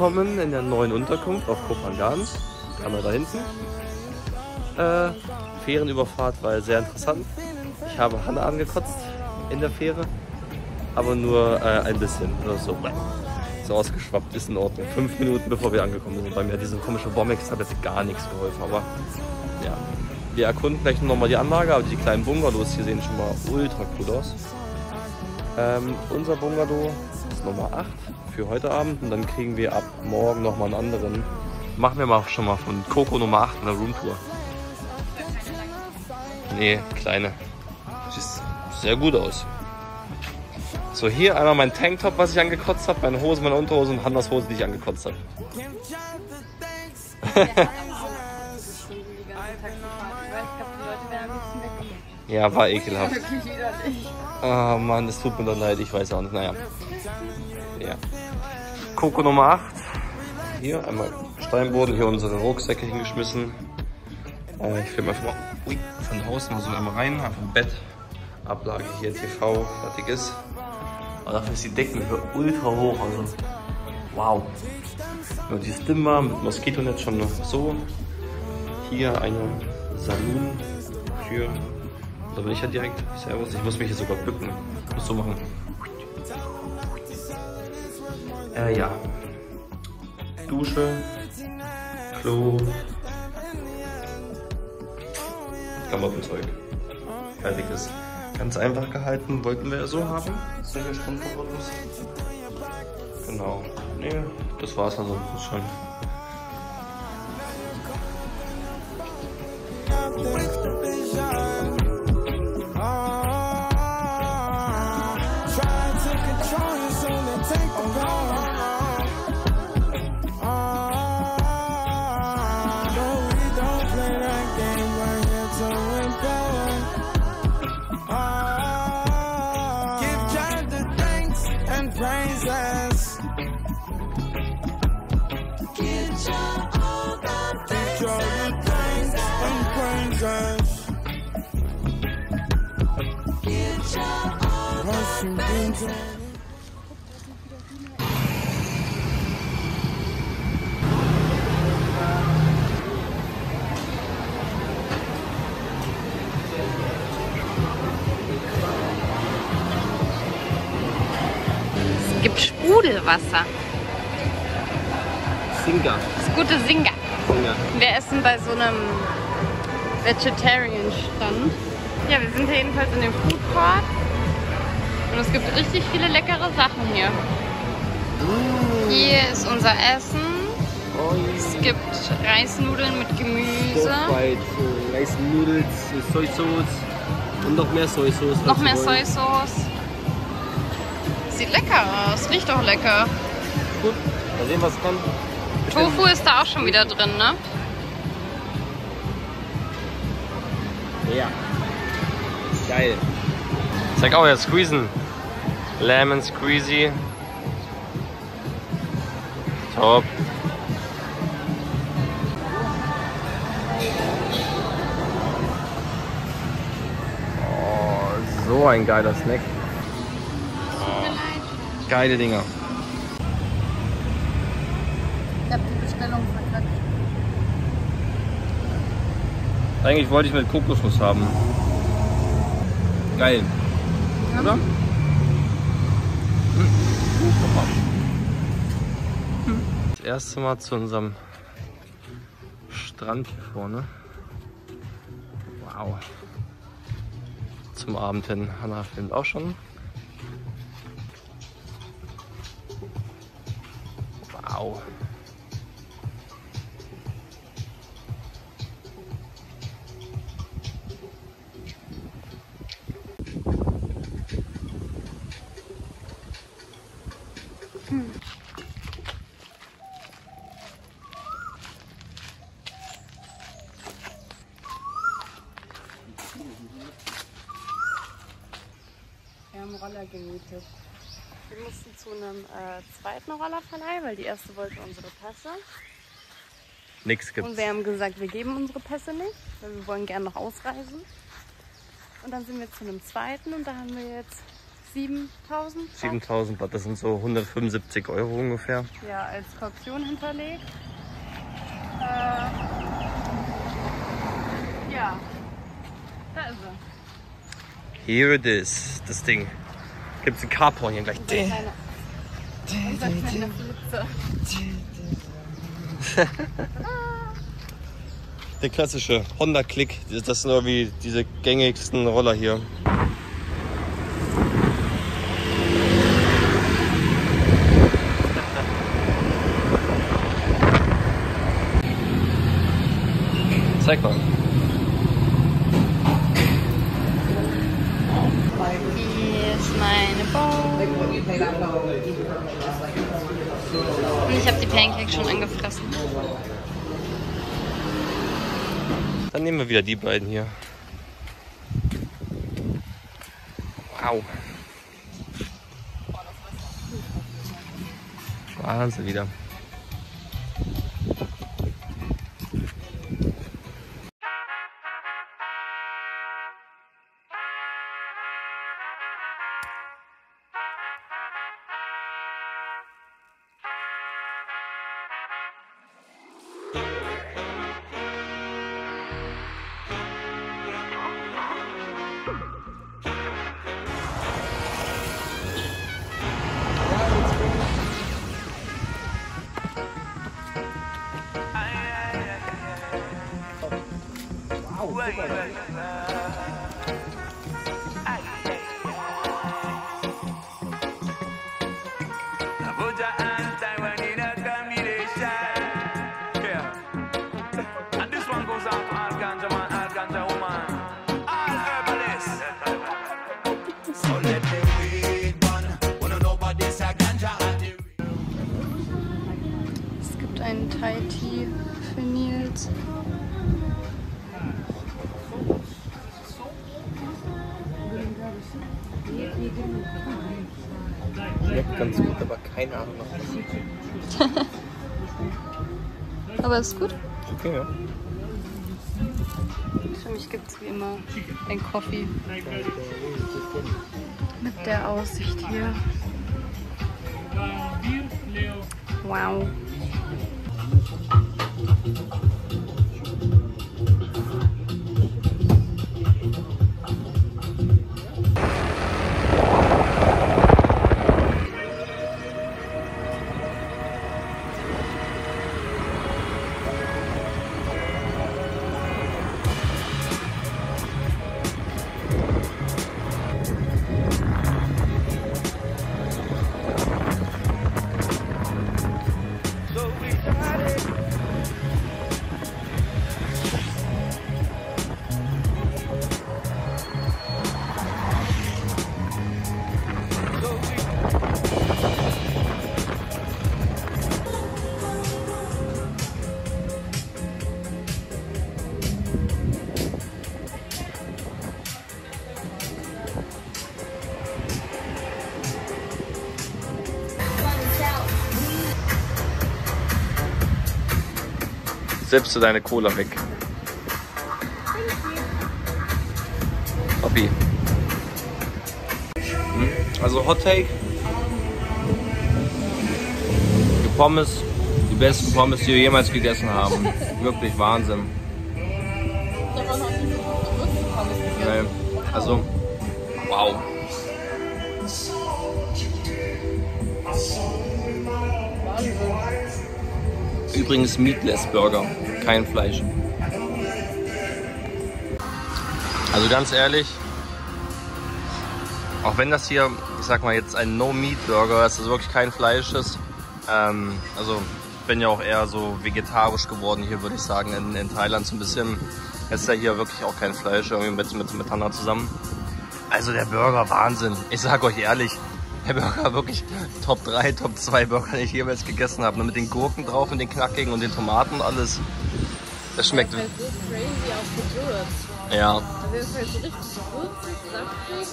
Angekommen in der neuen Unterkunft auf Kopangan. Man da hinten. äh, Fährenüberfahrt war sehr interessant. Ich habe Hanna angekotzt in der Fähre, aber nur äh, ein bisschen. So, so ausgeschwappt, ist in Ordnung. Fünf Minuten bevor wir angekommen sind. Bei mir diese komische Bombex-Tablette gar nichts geholfen, aber ja. Wir erkunden gleich nochmal die Anlage, aber die kleinen Bungalows hier sehen schon mal ultra cool aus. Ähm, unser Bungalow ist Nummer 8 für heute Abend und dann kriegen wir ab morgen nochmal einen anderen. Machen wir mal schon mal von Coco Nummer 8 eine Roomtour. Nee, kleine. Sieht sehr gut aus. So, hier einmal mein Tanktop, was ich angekotzt habe, meine Hose, meine Unterhose und Hannas Hose, die ich angekotzt habe. (laughs) Ja, war ekelhaft. Ah Mann, es tut mir doch leid, ich weiß auch nicht. Naja. Ja. Coco Nummer 8. Hier einmal Steinboden, hier unsere Rucksäcke hingeschmissen. Äh, ich filme einfach mal ui, von Haus mal so einmal rein, einfach im Bett. Ablage hier TV, fertig ist. Aber dafür ist die Deckenhöhe ultra hoch, also wow. Nur dieses Dimmer mit Moskitonetz schon noch so. Hier eine Saloon-Tür. Da bin ich ja direkt. Servus. Ich muss mich hier sogar bücken. Muss so machen. Äh, ja. Dusche. Klo. Klamottenzeug. Fertig ist. Ganz einfach gehalten. Wollten wir ja so haben. Genau. Nee, das war's also. Das ist schon. Try Es gibt Sprudelwasser. Singer. Das ist gute Singer. Singer. Wir essen bei so einem Vegetarian-Stand. Ja, wir sind hier jedenfalls in dem Food Court. Und es gibt richtig viele leckere Sachen hier. Hier ist unser Essen. Es gibt Reisnudeln mit Gemüse. Reis Noodles, Soysauce und noch mehr Soysauce. Noch mehr Soysauce. Sieht lecker aus, riecht auch lecker. Gut, mal sehen, was kommt. Tofu ist da auch schon wieder drin, ne? Ja. Geil. Zeig auch jetzt squeezen. Lemon squeezy. Top. Oh, so ein geiler Snack. Geile Dinger. Ich habe die Bestellung verkackt. Eigentlich wollte ich mit Kokosnuss haben. Geil. Oder? Hm. Super. Das erste Mal zu unserem Strand hier vorne. Wow. Zum Abend hin. Hanna filmt auch schon. Zweiten Rollerverleih, weil die erste wollte unsere Pässe. Nix Und gibt's. wir haben gesagt, wir geben unsere Pässe nicht, weil wir wollen gerne noch ausreisen. Und dann sind wir zu einem zweiten und da haben wir jetzt 7000 Baht, 7000 Watt, das sind so 175 Euro ungefähr. ja, als Kaution hinterlegt. Äh, Ja. Da ist er. Here it is. Das Ding. Gibt's ein Carporn hier gleich. Kleine, unser kleiner Flitzer. Der klassische Honda Click. Das sind irgendwie diese gängigsten Roller hier. Zeig mal. Dann nehmen wir wieder die beiden hier. Wow. Wahnsinn wieder. Ist gut. Okay, ja. Für mich gibt es wie immer ein Coffee. Selbst du deine Cola weg. Hobby. Hm? Also Hot Take. Die Pommes, die besten Pommes, die wir jemals gegessen haben. (laughs) Wirklich Wahnsinn. Nee, also, Übrigens Meatless Burger, kein Fleisch. Also ganz ehrlich, auch wenn das hier, ich sag mal jetzt ein No-Meat-Burger ist, also wirklich kein Fleisch ist, ähm, also ich bin ja auch eher so vegetarisch geworden hier, würde ich sagen, in, in Thailand so ein bisschen. Ist ja hier wirklich auch kein Fleisch, irgendwie mit, mit, mit Hanna zusammen. Also der Burger, Wahnsinn. Ich sag euch ehrlich, der Burger wirklich Top 3, Top 2 Burger, die ich jemals gegessen habe. Nur mit den Gurken drauf und den knackigen und den Tomaten und alles. Das schmeckt. halt so crazy auf Gewürz. Ja, Also das ist halt so richtig würzig, saftig.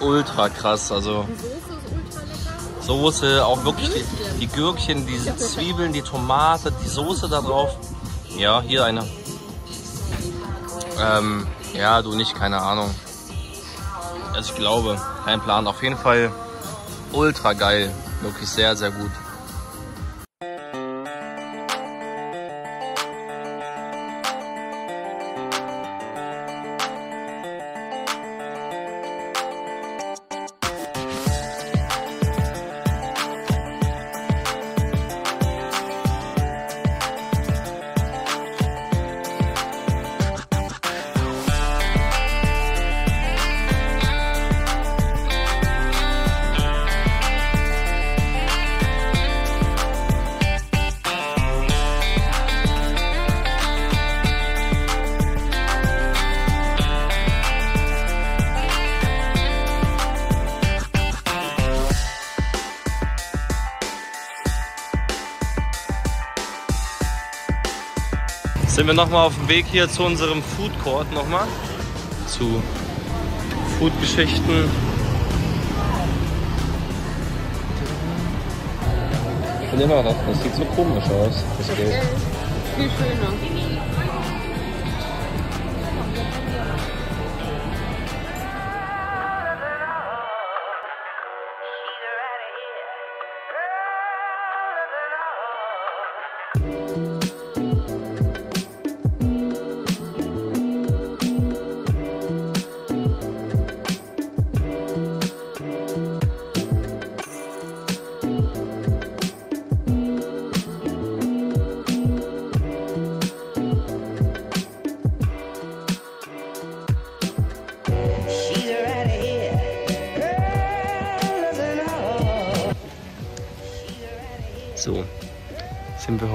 ultra krass. Also Die Soße ist ultra lecker. Soße, auch wirklich die, die Gürkchen, diese Zwiebeln, die Tomate, die Soße da drauf. Ja, hier eine. Ähm, ja, du nicht, keine Ahnung. Also ich glaube, kein Plan. Auf jeden Fall ultra geil. Wirklich sehr, sehr gut. Wir nochmal auf dem Weg hier zu unserem Food Court nochmal. Zu Food-Geschichten. Ich bin immer noch, das sieht so komisch aus. Das Geld. Viel schöner.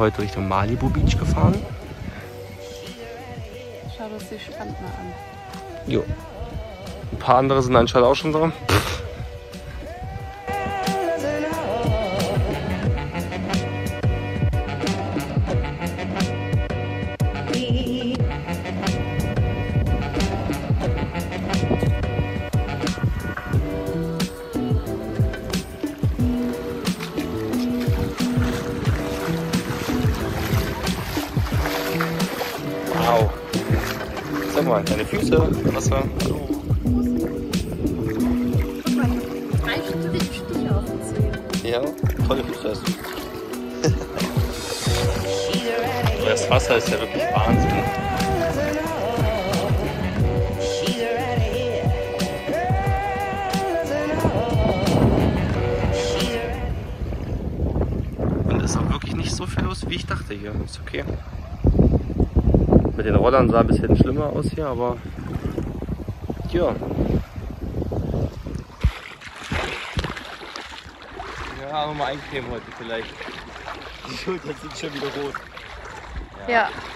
Heute Richtung Malibu Beach gefahren. Schau das sich spannend mal an. Jo. Ein paar andere sind anscheinend auch schon da. Rollern sah ein bisschen schlimmer aus hier, aber ja. Ja, nochmal eincremen heute vielleicht. (laughs) Die Schultern sind schon wieder rot. Ja. Cool.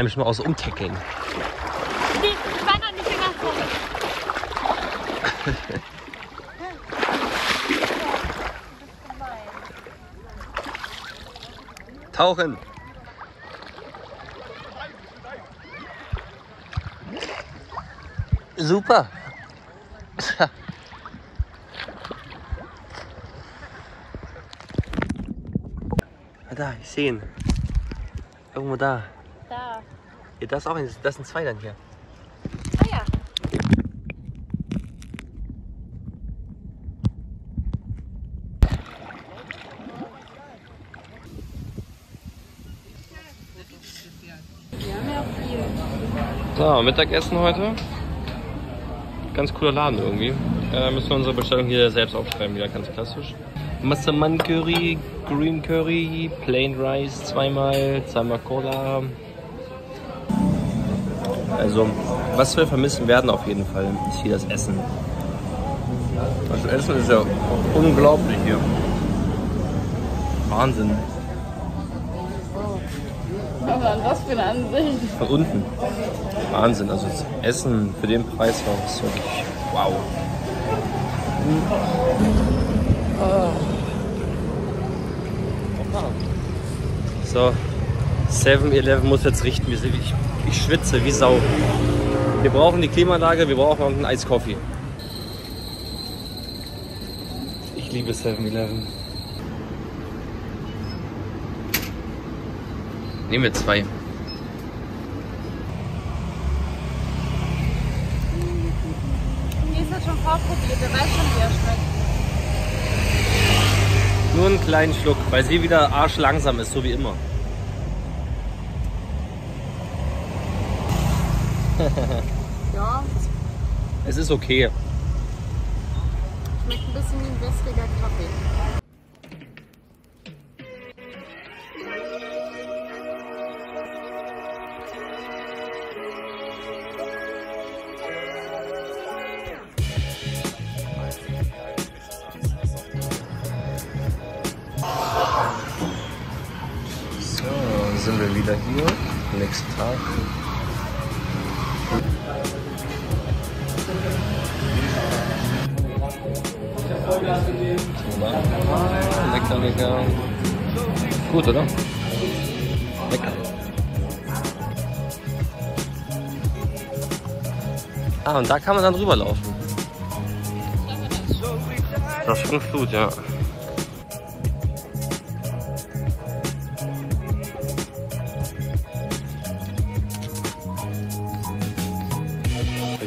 Einem schon mal aus umtackeln. Ich war noch nicht im Wasser. Tauchen. Super. (laughs) Da, ich sehe ihn. Irgendwo. Da. Ja, das auch das sind zwei dann hier. Ah ja. So, Mittagessen heute. Ganz cooler Laden irgendwie. Äh, müssen wir unsere Bestellung hier selbst aufschreiben, wieder ganz klassisch. Massaman Curry, Green Curry, Plain Rice zweimal, zweimal Cola. Also, was wir vermissen werden auf jeden Fall, ist hier das Essen. Das Essen ist ja unglaublich hier. Wahnsinn. Was war das für eine Ansicht? Von unten. Wahnsinn. Also das Essen für den Preis war es wirklich wow. So, 7-Eleven muss jetzt richten. Wir sind- Ich, ich schwitze wie Sau. Wir brauchen die Klimaanlage, wir brauchen einen Eiskaffee. Ich liebe 7-Eleven. Nehmen wir zwei. Die ist jetzt schon vorprobiert, der weiß schon, wie er schmeckt. Nur einen kleinen Schluck, weil sie wieder arschlangsam ist, so wie immer. (laughs) Ja, Es ist okay. Da kann man dann rüberlaufen. Das ist schon Flut, ja.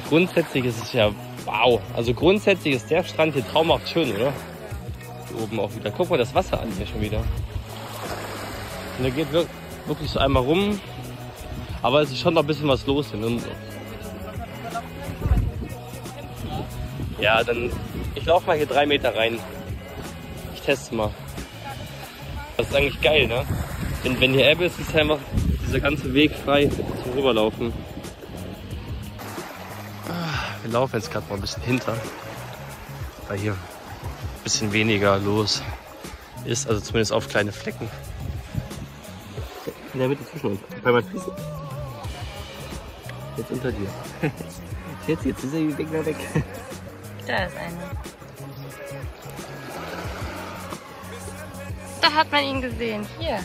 Grundsätzlich ist es ja wow. Also grundsätzlich ist der Strand hier traumhaft schön, oder? Hier oben auch wieder. Guck mal das Wasser an hier schon wieder. Und da geht wir- wirklich so einmal rum. Aber es ist schon noch ein bisschen was los. hier. Ja, dann ich laufe mal hier drei Meter rein. Ich teste mal. Das ist eigentlich geil, ne? Wenn, wenn hier Ebbe ist, ist einfach dieser ganze Weg frei zum Rüberlaufen. Ah, Wir laufen jetzt gerade mal ein bisschen hinter, weil hier ein bisschen weniger los ist, also zumindest auf kleine Flecken. In der Mitte zwischen uns. Bei meinen Füßen. Jetzt unter dir. (laughs) Jetzt, jetzt ist er weg, weg, weg. Da ist einer. Da hat man ihn gesehen. Hier.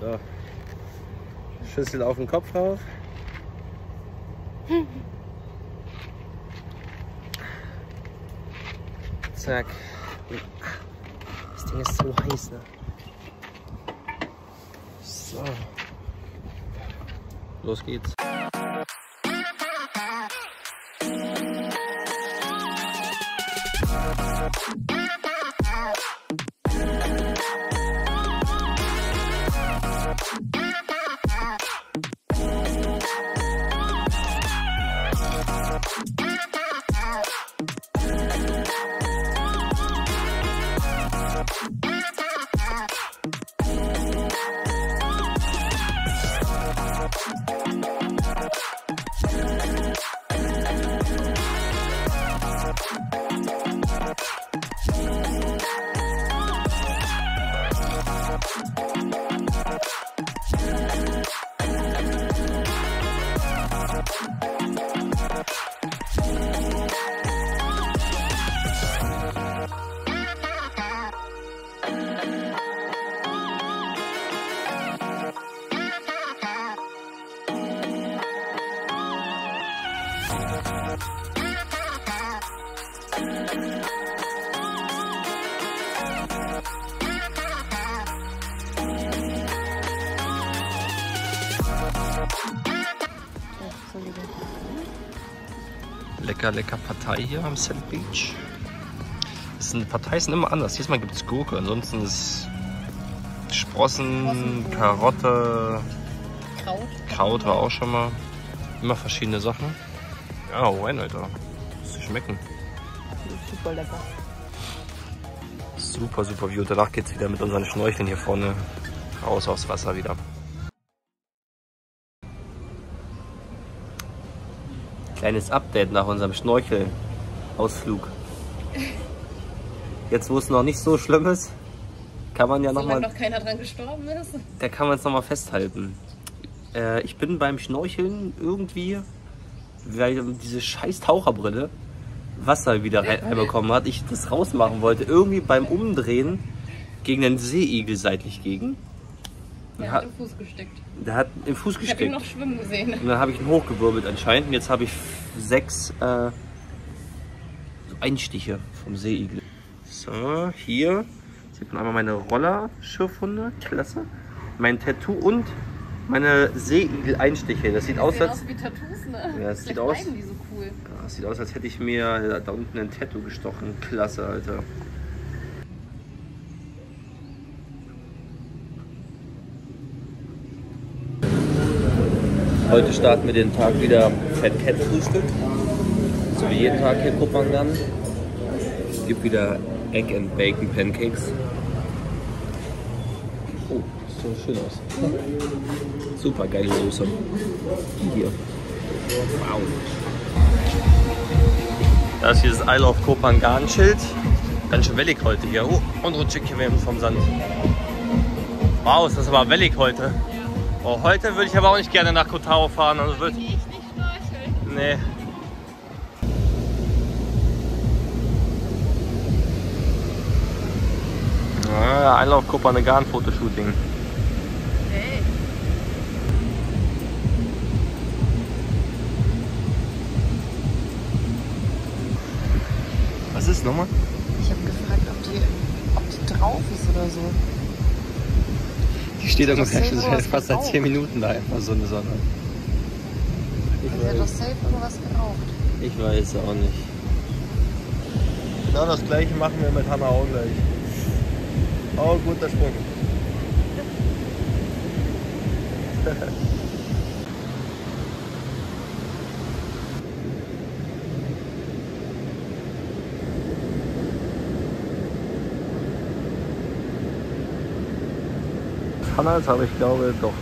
So. Schüssel auf den Kopf rauf. (laughs) Zack. Das Ding ist so heiß, ne? So. Los geht's. Lecker, lecker Partei hier am Sand Beach. Das sind, Parteien sind immer anders. Diesmal gibt es Gurke, ansonsten ist Sprossen, Karotte, Kraut. Kraut war auch schon mal. Immer verschiedene Sachen. Ja, Wein, Alter. Das schmecken. Super lecker. Super, super View. Danach geht's wieder mit unseren Schnorcheln hier vorne raus aufs Wasser wieder. Kleines Update nach unserem Schnorchelausflug. Jetzt, wo es noch nicht so schlimm ist, kann man ja nochmal, noch keiner dran gestorben ist. da kann man es nochmal festhalten. Äh, ich bin beim Schnorcheln irgendwie, weil diese scheiß Taucherbrille Wasser wieder rein- reinbekommen hat, ich das rausmachen wollte, irgendwie beim Umdrehen gegen den Seeigel seitlich gegen. Der Ha- hat im Fuß gesteckt. Der hat im Fuß Ich habe ihn gesteckt. noch schwimmen gesehen. Und dann habe ich ihn hochgewirbelt anscheinend. Und jetzt habe ich sechs äh, Einstiche vom Seeigel. So, hier sieht man einmal meine Roller-Schürfhunde. Klasse. Mein Tattoo und meine Seeigel-Einstiche. Das sieht aus, Sehen als, aus wie Tattoos, ne? Ja, es sieht aus- die so cool. das sieht aus, als hätte ich mir da unten ein Tattoo gestochen. Klasse, Alter. Heute starten wir den Tag wieder Fat Cat Frühstück. So wie jeden Tag hier Kopangan. Es gibt wieder Egg and Bacon Pancakes. Oh, das sieht schön aus. Super geile Soße. Die hier. Wow. Da ist hier das Isle of Kopangan Schild. Ganz schön wellig heute hier. Oh, und rutschig hier vom Sand. Wow, ist das aber wellig heute. Oh, heute würde ich aber auch nicht gerne nach Kotao fahren. Also würd... Ich nicht schnorcheln. Nee. Ah, Einlauf Kopangan Fotoshooting. Hey. Was ist nochmal? Ich habe gefragt, ob die, ob die drauf ist oder so. Doch ungefähr safe (laughs) schon was fast seit geraucht. 10 Minuten da einfach so eine Sonne. Sie hat doch safe irgendwas geraucht. Ich weiß auch nicht. Genau das gleiche machen wir mit Hanna auch gleich. Oh, guter Sprung. (laughs) Hanna, aber ich glaube doch.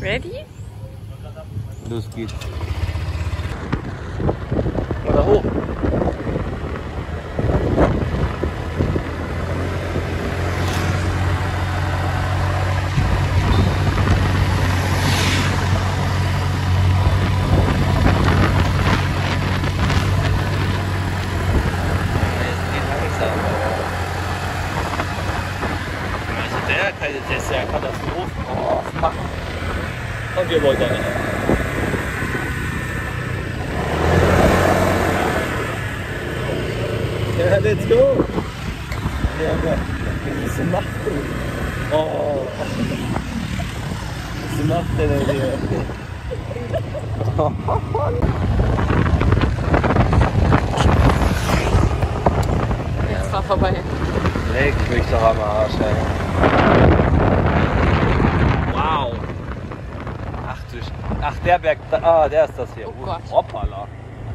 Ready? Los geht's. Oder hoch. Also der, der ist ja Katastrophe. Oh, was macht und wir wollen da nicht. Ja, let's go! Ja, aber was macht du? Oh! Was macht der denn hier? Jetzt war vorbei. Leck mich doch am Arsch, ey. Wow! Ach du Sch Ach, der Berg, da, ah, der ist das hier. Oh Gott. Hoppala.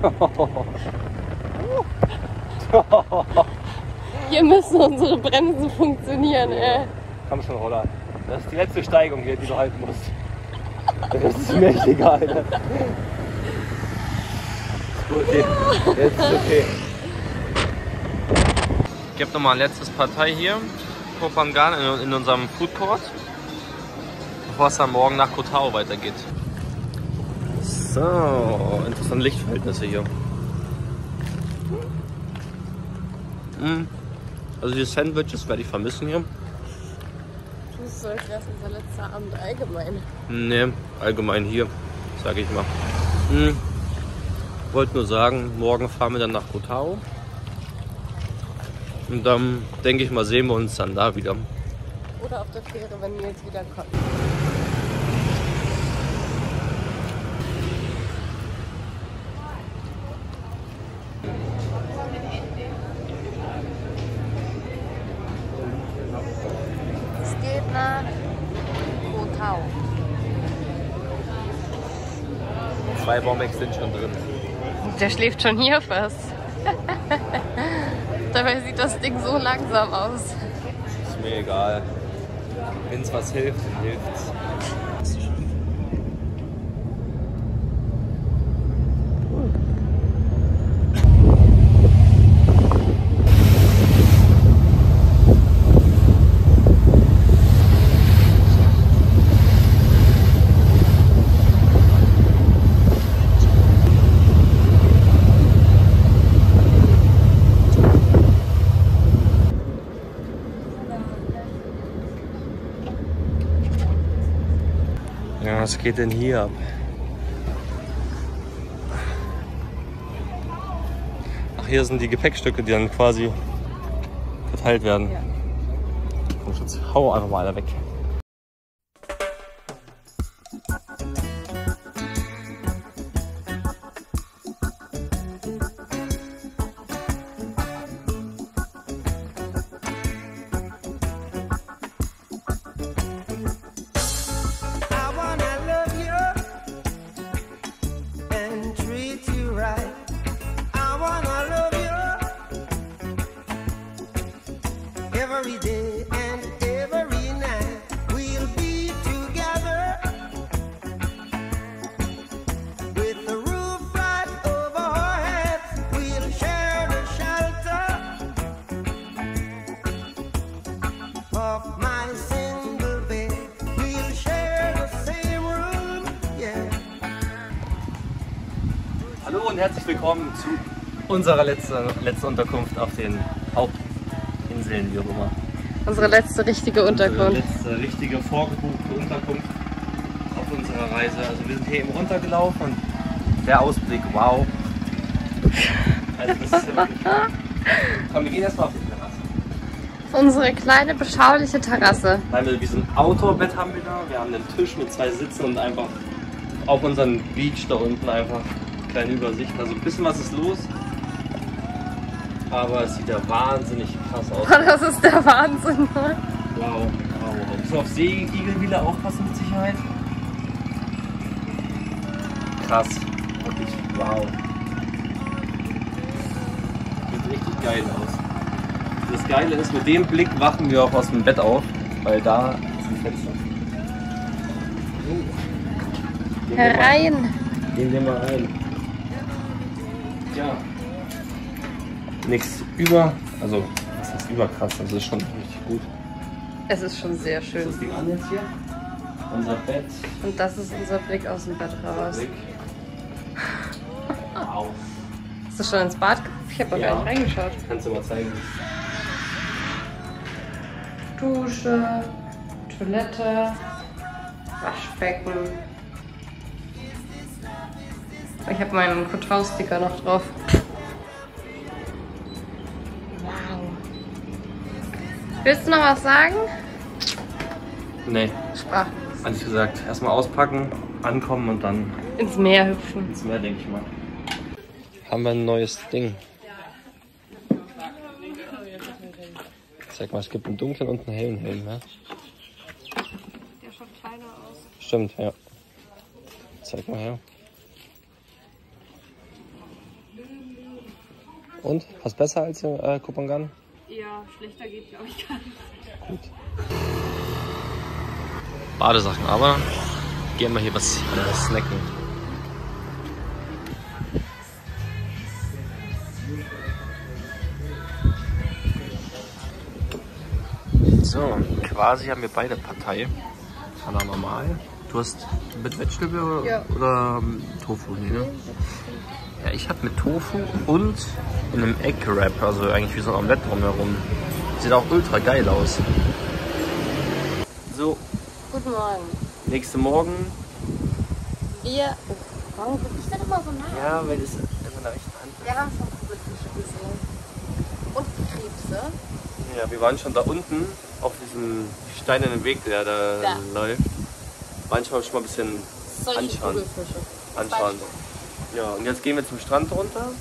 (laughs) Hier müssen unsere Bremsen funktionieren, ey. Komm schon, Roller. Das ist die letzte Steigung hier, die du halten musst. Das ist mir echt egal. Ne? Gut, okay. Jetzt ist okay. Ich gebe nochmal ein letztes Partei hier. Kopangan in, in unserem Food Court. Bevor es dann morgen nach Kotao weitergeht. So, interessante Lichtverhältnisse hier. Mm. Also die Sandwiches werde ich vermissen hier. Das ist so, als wäre es unser letzter Abend allgemein. Ne, allgemein hier, sage ich mal. Hm. Wollte nur sagen, morgen fahren wir dann nach Kotao. Und dann denke ich mal, sehen wir uns dann da wieder. Oder auf der Fähre, wenn Nils wiederkommt. Es geht nach Kotau. Zwei Bombex sind schon drin. Der schläft schon hier fast. (laughs) Dabei sieht das Ding so langsam aus. Ist mir egal. Wenn es was hilft, dann hilft's. Geht denn hier ab? Ach, hier sind die Gepäckstücke, die dann quasi verteilt werden. Komm schon, hau einfach mal einer weg. Unserer letzten, letzten Unterkunft auf den Hauptinseln, wie auch immer. Unsere letzte richtige Unterkunft. Unsere letzte richtige vorgebuchte Unterkunft auf unserer Reise. Also wir sind hier eben runtergelaufen und der Ausblick, wow. Also das ist ja wirklich... (laughs) Komm, wir gehen erstmal auf die Terrasse. Unsere kleine beschauliche Terrasse. Nein, wir- wie so ein Outdoor-Bett haben wir da. Wir haben einen Tisch mit zwei Sitzen und einfach auf unseren Beach da unten einfach kleine Übersicht. Also ein bisschen was ist los. Aber es sieht ja wahnsinnig krass aus. (laughs) Das ist der Wahnsinn. ne? Wow, wow. Müssen wir auf Seeigel wieder aufpassen mit Sicherheit? Krass. Wirklich, wow. Sieht richtig geil aus. Das Geile ist, mit dem Blick wachen wir auch aus dem Bett auf, weil da ist ein Fenster. Mal- Herein. Gehen wir mal rein. Über, also was heißt überkrass, das ist schon richtig gut. Es ist schon sehr Das schön. Ding an jetzt hier. Unser Bett. Und das ist unser Blick aus dem Bett raus. Blick. (laughs) Wow. Hast du schon ins Bad geguckt? Ich habe Ja. gar nicht reingeschaut. Kannst du mal zeigen. Dusche, Toilette, Waschbecken. Ich habe meinen Couture-Sticker noch drauf. Willst du noch was sagen? Nee, Sprach. ehrlich gesagt, erstmal auspacken, ankommen und dann Ins Meer hüpfen. ins Meer, denke ich mal. Haben wir ein neues Ding. Zeig mal, es gibt einen dunklen und einen hellen Helm, ja? Der schaut kleiner aus. Stimmt, ja. Zeig mal her. Und? Was besser als äh, Kopangan? Ja, schlechter geht, glaube ich, gar nicht. Gut. Badesachen, aber gehen wir hier was äh, snacken. So, quasi haben wir beide Partei. Anna normal. Du hast mit Vegetable oder, Ja. oder ähm, Tofu? Nee, ne? Ja, ich habe mit Tofu und einem Egg Wrap, also eigentlich wie so ein Omelette drumherum. Sieht auch ultra geil aus. So, Guten Morgen. nächste Morgen. Wir. Oh, warum guck ich denn immer so nah? Ja, weil das in meiner rechten Hand. Wir haben schon Kugelfische gesehen. Und Krebse. Ja, wir waren schon da unten auf diesem steinernen Weg, der da Da. läuft. Manchmal schon mal ein bisschen Solche anschauen. Kugelfische. anschauen. Ja, und jetzt gehen wir zum Strand runter.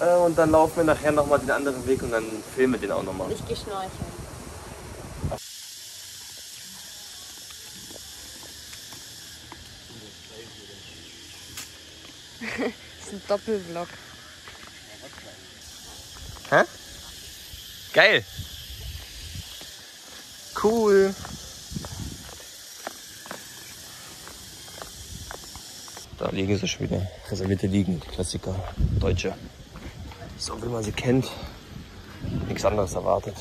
Äh, und dann laufen wir nachher nochmal den anderen Weg und dann filmen wir den auch nochmal. Ich geh schnorcheln. (laughs) das ist ein Doppelvlog. Hä? Geil! Cool! Da liegen sie schon wieder. Reservierte Liegen, Klassiker, Deutsche. So wie man sie kennt. Nichts anderes erwartet.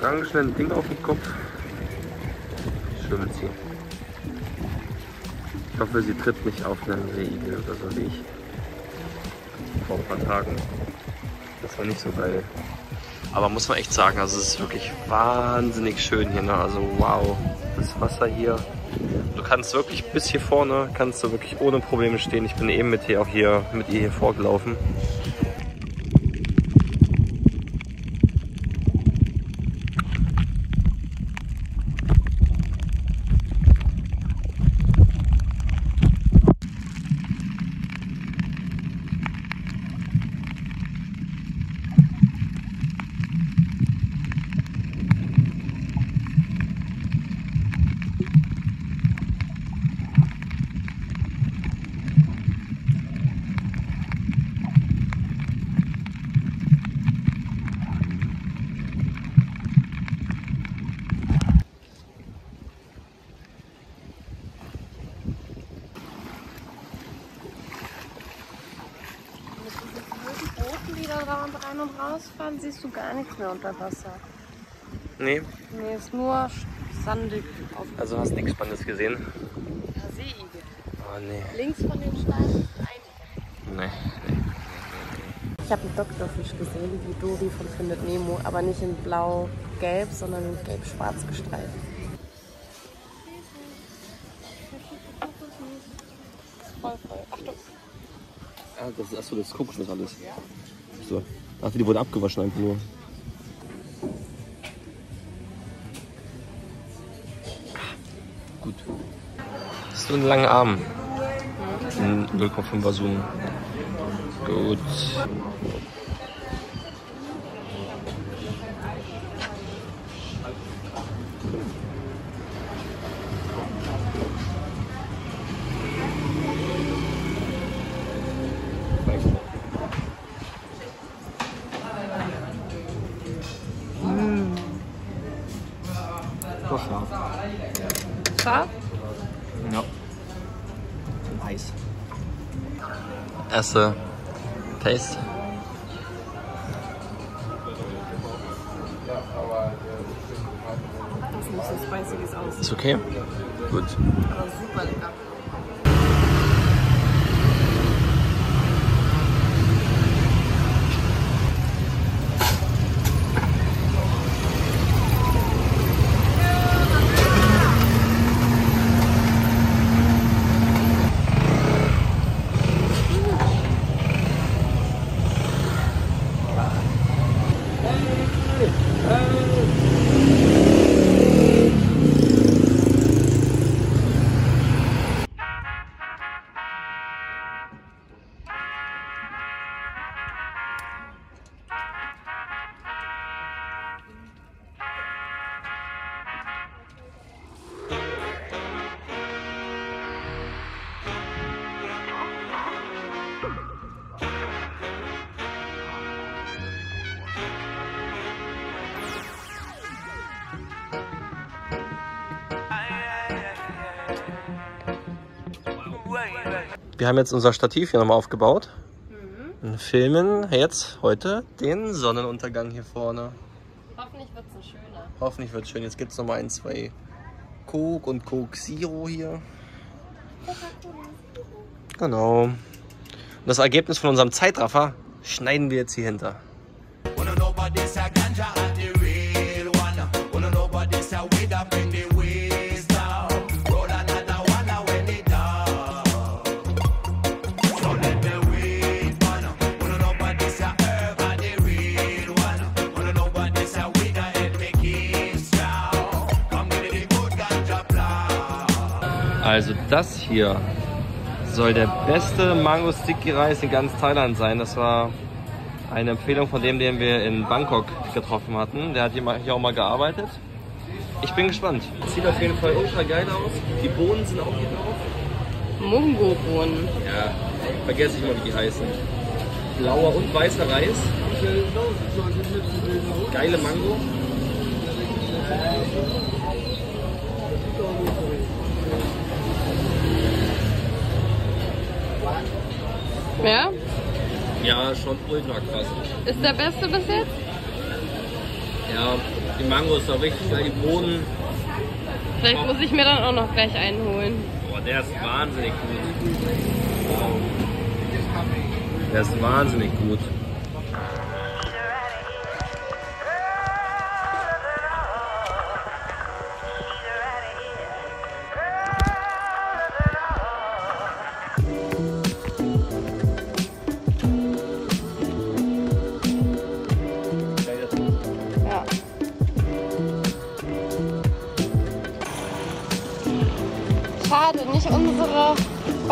Orangenen Ding auf dem Kopf, schwimmt sie. Ich hoffe, sie tritt nicht auf einen Seeigel oder so wie ich. Vor ein paar Tagen. Das war nicht so geil. Aber muss man echt sagen, also es ist wirklich wahnsinnig schön hier. Ne? Also wow, das Wasser hier. Du kannst wirklich bis hier vorne, kannst du wirklich ohne Probleme stehen. Ich bin eben mit hier auch hier mit ihr hier vorgelaufen. Booten, die da dran- rein und rausfahren, siehst du gar nichts mehr unter Wasser. Nee, Nee, ist nur sandig auf also hast nichts Spannendes gesehen. der Seeigel. Oh nee, Links von den Steinen ist ein nee. Ich habe einen Doktorfisch gesehen, wie Dory von Findet Nemo, aber nicht in blau-gelb, sondern in gelb-schwarz gestreift. Voll, voll. Achtung. Ah, das ist, achso, das ist Kokosnuss alles. So. Dachte, die wurde abgewaschen einfach nur. Gut. Hast du einen langen Arm? Ein 0,5er Zoom. Gut. Erste Taste. Das ist nicht so spicy, aussieht. Ist okay? Gut. Aber Wir haben jetzt unser Stativ hier nochmal aufgebaut. Und filmen jetzt heute den Sonnenuntergang hier vorne. Hoffentlich wird es ein schöner. Hoffentlich wird schön. Jetzt gibt es nochmal ein, zwei Coke und Coke Zero hier. Genau. Und das Ergebnis von unserem Zeitraffer schneiden wir jetzt hier hinter. Also das hier soll der beste Mango Sticky Reis in ganz Thailand sein. Das war eine Empfehlung von dem, den wir in Bangkok getroffen hatten. Der hat hier, auch mal gearbeitet. Ich bin gespannt. Sieht auf jeden Fall ultra geil aus. Die Bohnen sind auch hier drauf. Mungo-Bohnen. Ja, vergesse ich mal, wie die heißen. Blauer und weißer Reis. Geile Mango. Ja? Ja, schon ultra krass. Ist der beste bis jetzt? Ja, die Mango ist doch richtig geil. Die Bohnen, Vielleicht muss ich mir dann auch noch gleich einen holen. boah, der ist wahnsinnig gut. Wow. Der ist wahnsinnig gut.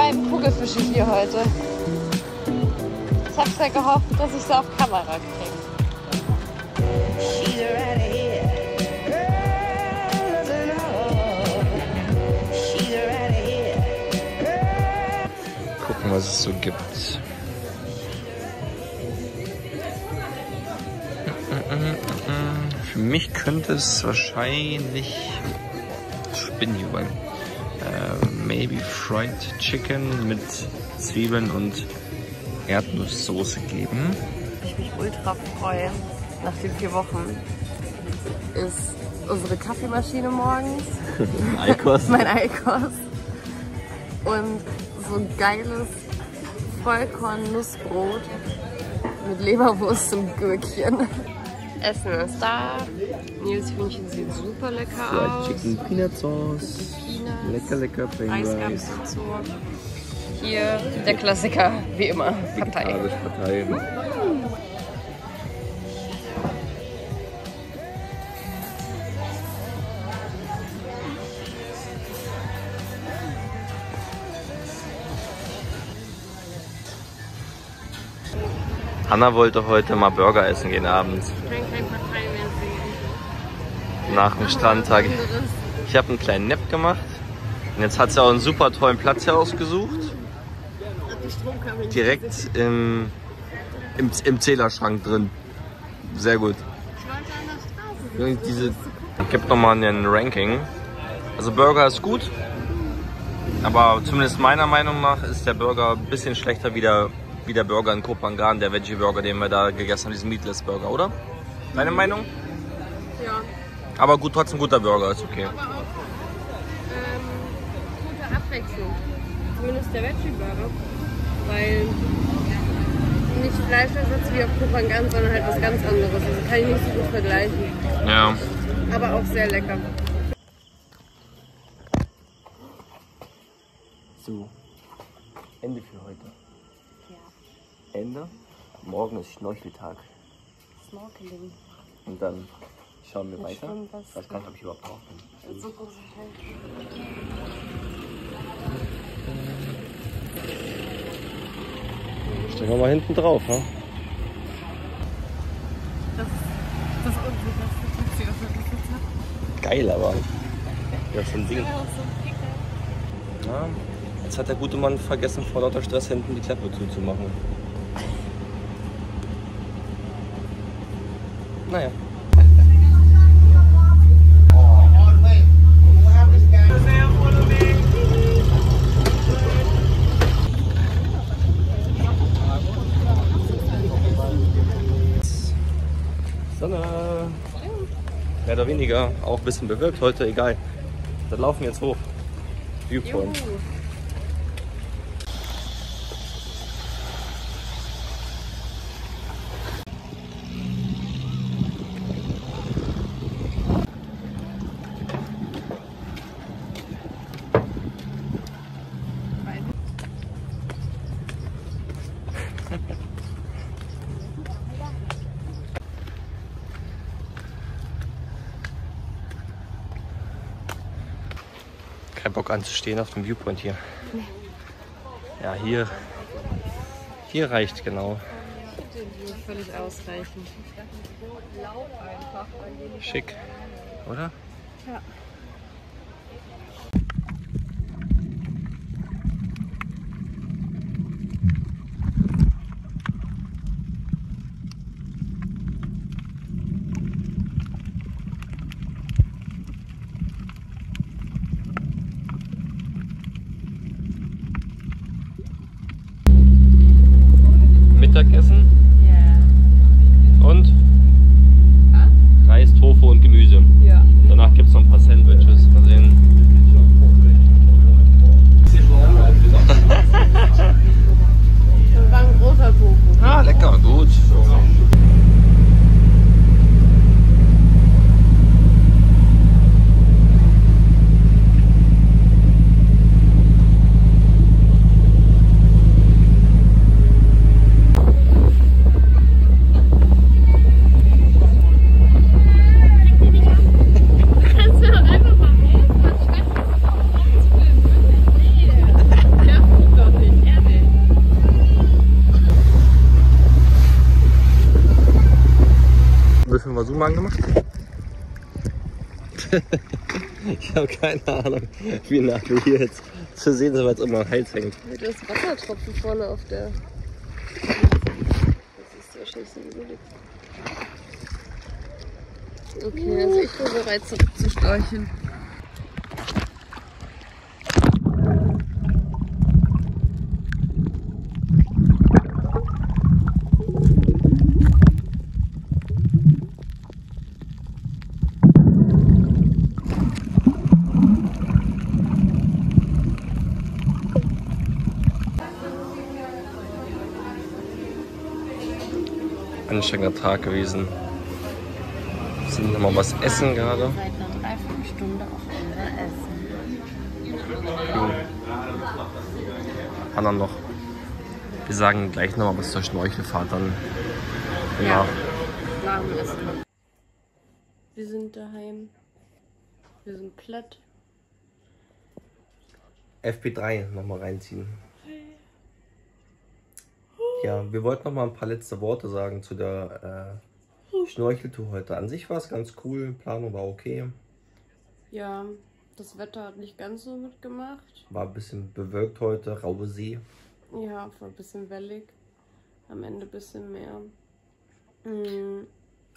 Beiden Kugelfische hier heute. Ich habe sehr gehofft, dass ich sie auf Kamera kriege. Gucken, was es so gibt. Für mich könnte es wahrscheinlich sein. Äh, maybe fried chicken mit Zwiebeln und Erdnusssoße geben. ich mich ultra freue, nach den vier Wochen, ist unsere Kaffeemaschine morgens, (laughs) Eikost. mein Eikost und so ein geiles Vollkorn-Nussbrot mit Leberwurst und Gürkchen. Essen ist da. Nils Hühnchen sieht super lecker aus. Chicken Peanut Sauce. Lecker, lecker, Rice. Reisgabs und so. Hier der Klassiker, wie immer, Partei. Partei. Hanna wollte heute mal Burger essen gehen abends. Ich kann kein Partei mehr sehen. Nach dem Strandtag. Ich habe einen kleinen Nap gemacht. Und jetzt hat sie auch einen super tollen Platz hier ausgesucht. Direkt im, im, im Zählerschrank drin. Sehr gut. Diese, ich gebe nochmal ein Ranking. Also Burger ist gut. Aber zumindest meiner Meinung nach ist der Burger ein bisschen schlechter wie der, wie der Burger in Kopangan, der Veggie Burger, den wir da gegessen haben, diesen Meatless Burger, oder? Deine Meinung? Ja. Aber gut, trotzdem guter Burger, ist okay. Aber gute Abwechslung. Zumindest der Veggie-Burger. Weil nicht Fleischersatz wie auf Kopangan, sondern halt was ganz anderes. Also kann ich nicht so gut vergleichen. Ja. Aber auch sehr lecker. So, Ende für heute. Ende. Morgen ist Schnorcheltag. Snorkeling. Und dann schauen wir Mit weiter. Ich weiß gar nicht, ob ich überhaupt drauf bin. So große Teil. Stellen wir mal hinten drauf, ne? Das, Taxi, das bis jetzt hatten. Geil, aber. Ja, schon Ding. Ja, jetzt hat der gute Mann vergessen, vor lauter Stress hinten die Klappe zuzumachen. Naja. Sonne. Mehr oder weniger, auch ein bisschen bewölkt heute, egal. Dann laufen wir jetzt hoch. Viewpoint. Juhu. Anzustehen auf dem Viewpoint hier. Ja, hier. Hier reicht genau. Völlig ausreichend. Schick. Oder? Ja. Mittagessen Ja. und Reis, Tofu und Gemüse. Ja. Danach gibt es noch ein paar Sandwiches. Mal sehen. (laughs) Das war ein großer Tofu. Ah, lecker, gut. Du mal angemacht? ich habe keine Ahnung, wie nah wir hier jetzt zu sehen sind, weil es immer am Hals hängt. Du hast Wassertropfen vorne auf der. Das ist wahrscheinlich so überlegt. Okay, also ich bin bereit zurückzustorchen. Anstrengender Tag gewesen. Wir sind nochmal was essen gerade. Seit einer Dreiviertelstunde auf einmal essen. Anna noch. Wir sagen gleich nochmal was zur Schnorchelfahrt dann. Genau. Nach dem Essen. Wir sind daheim. Wir sind platt. FP3 nochmal reinziehen. Ja, wir wollten noch mal ein paar letzte Worte sagen zu der äh, Schnorcheltour heute. An sich war es ganz cool, Planung war okay, Ja, das Wetter hat nicht ganz so mitgemacht. war ein bisschen bewölkt heute, raue See. Ja, war ein bisschen wellig. Am Ende ein bisschen mehr. Mm,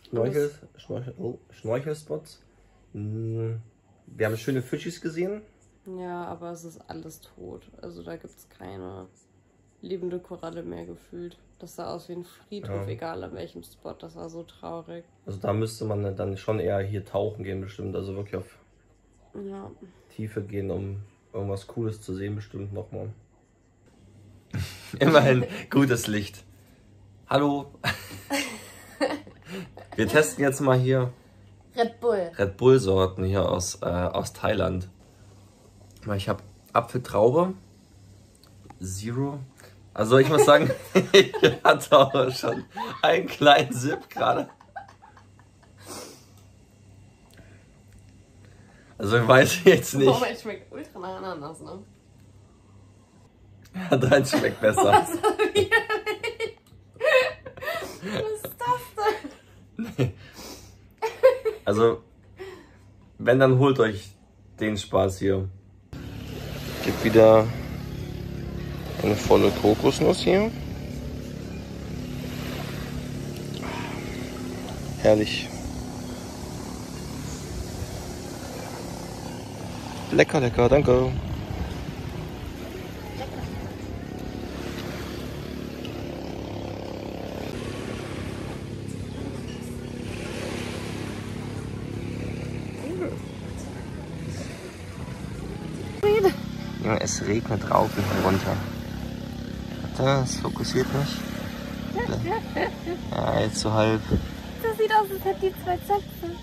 Schnorchel, Schnorchel, oh, Schnorchelspots. Mm, Wir haben schöne Fischis gesehen. Ja, aber es ist alles tot. Also da gibt es keine lebende Koralle mehr gefühlt. Das sah aus wie ein Friedhof, Ja. egal an welchem Spot. Das war so traurig. Also da müsste man dann schon eher hier tauchen gehen bestimmt. Also wirklich auf Ja. Tiefe gehen, um irgendwas Cooles zu sehen bestimmt nochmal. (laughs) Immerhin gutes Licht. Hallo. (laughs) Wir testen jetzt mal hier Red Bull. Red Bull Sorten hier aus, äh, aus Thailand. Ich habe Apfeltraube, Zero. Also ich muss sagen, (laughs) ich hatte auch schon einen kleinen Sip gerade. Also ich weiß jetzt nicht. Oh, es schmeckt ultra nach Ananas, ne? Ja, dein schmeckt besser. Was ist das denn? Also, wenn, dann holt euch den Spaß hier. Gibt wieder eine volle Kokosnuss hier. Herrlich. Lecker, lecker, danke. Es regnet rauf und runter. Warte, es fokussiert nicht. Ja, jetzt so halb. Das sieht aus, als hätte die zwei Zöpfe.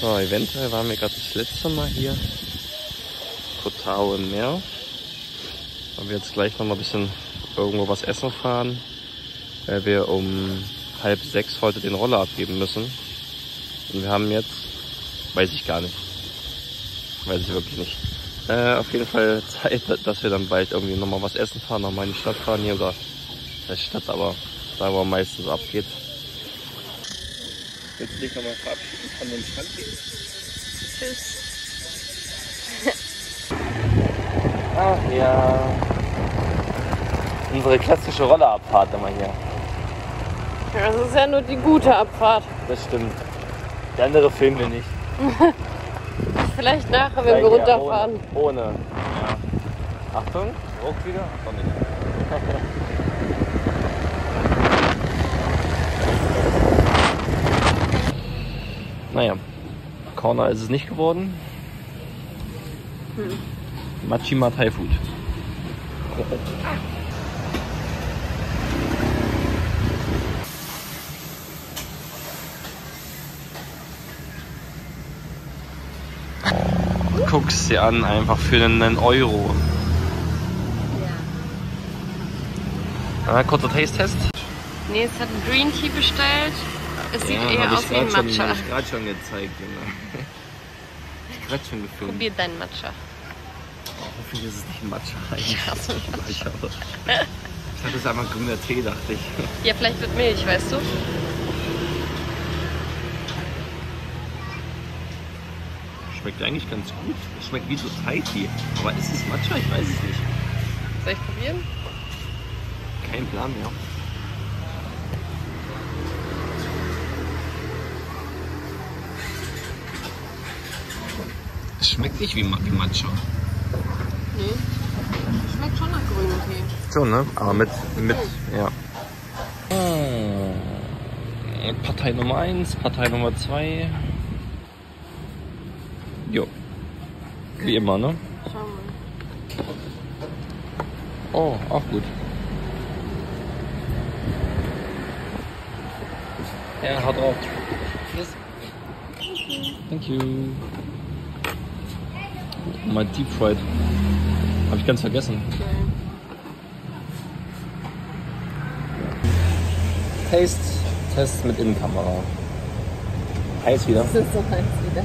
So, eventuell waren wir gerade das letzte Mal hier. Kotao im Meer. Und wir jetzt gleich noch mal ein bisschen irgendwo was essen fahren. Weil wir um halb sechs heute den Roller abgeben müssen. Und wir haben jetzt, weiß ich gar nicht. Weiß ich wirklich nicht. Äh, auf jeden Fall Zeit, dass wir dann bald irgendwie nochmal was essen fahren, nochmal in die Stadt fahren hier oder das Stadt, aber da wo am meisten so abgeht. Willst du dich nochmal verabschieden von dem Strand? Tschüss. (laughs) Ach ja. Unsere klassische Rollerabfahrt immer hier. Ja, das ist ja nur die gute Abfahrt. Das stimmt. Der andere filmen wir nicht. (laughs) Vielleicht nachher, wenn wir Ja, runterfahren. Ohne. ohne. Ja. Achtung, Ruck wieder. Doch (laughs) nicht. naja, Corner ist es nicht geworden. Machima Thai Food. (laughs) Guck's dir an, einfach für einen Euro. Ja. kurzer Taste-Test. Nee, es hat einen Green Tea bestellt. Es sieht Ja, eher hab ich aus wie ein grad schon- Matcha. hab ich gerade schon gezeigt, Junge. Ich gerade schon gefilmt. Probier deinen Matcha. Oh, hoffentlich ist es nicht ein Matcha. (laughs) Ich hasse auch. Ich dachte, das ist einfach grüner Tee, dachte ich. Ja, vielleicht wird Milch, weißt du? Schmeckt eigentlich ganz gut. Es schmeckt wie so Taiti. Aber ist es Matcha? Ich weiß es nicht. Soll ich probieren? Kein Plan mehr. Es schmeckt nicht wie, Ma- wie Matcha. Nee. Schmeckt schon nach grünem Tee. Schon, ne? Aber mit, mit, ja. Ah, Partei Nummer 1, Partei Nummer 2. Jo. Wie immer, ne? Schauen wir. Oh, auch gut. Ja, haut drauf. Yes. Thank you. Mal Deep Fried. Hab ich ganz vergessen. Taste Test mit Innenkamera. Heiß wieder. Das ist so heiß wieder.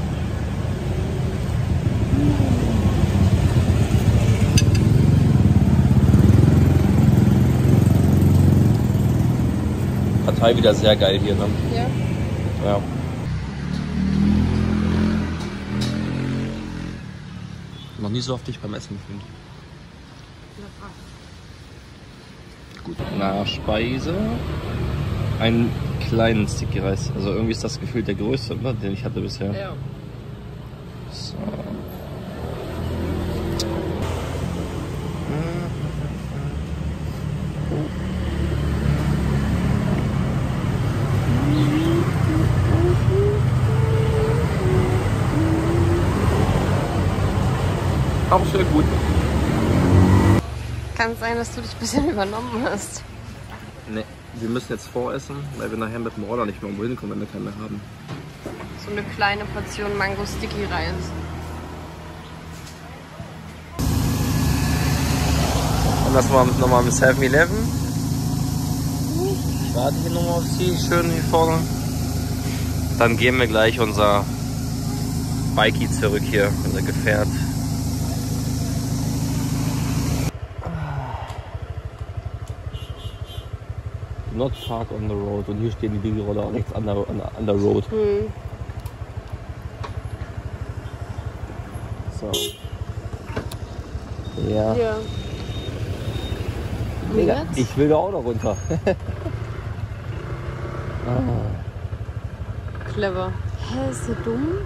Partei wieder sehr geil hier, ne? Ja. Ja. Noch nie so oft dich beim Essen gefühlt. Gut. Nachspeise. Einen kleinen Sticky Reis. Also irgendwie ist das gefühlt der größte, ne, den ich hatte bisher. Ja. Auch sehr gut. Kann sein, dass du dich ein bisschen (laughs) übernommen hast. Ne, wir müssen jetzt voressen, weil wir nachher mit dem Roller nicht mehr irgendwo hinkommen, wenn wir keinen mehr haben. So eine kleine Portion Mango Sticky Reis. Und das war nochmal im 7-Eleven. Ich warte hier nochmal auf Sie, schön hier vorne. Dann gehen wir gleich unser Bikey zurück hier, unser Gefährt. Not park on the road. Und hier stehen die Digi-Roller rechts an der, an der, an der Road. Hm. So. Ja. Ja. Und jetzt? ich will da auch noch runter. (laughs) ah. Clever. Hä, ist der dumm?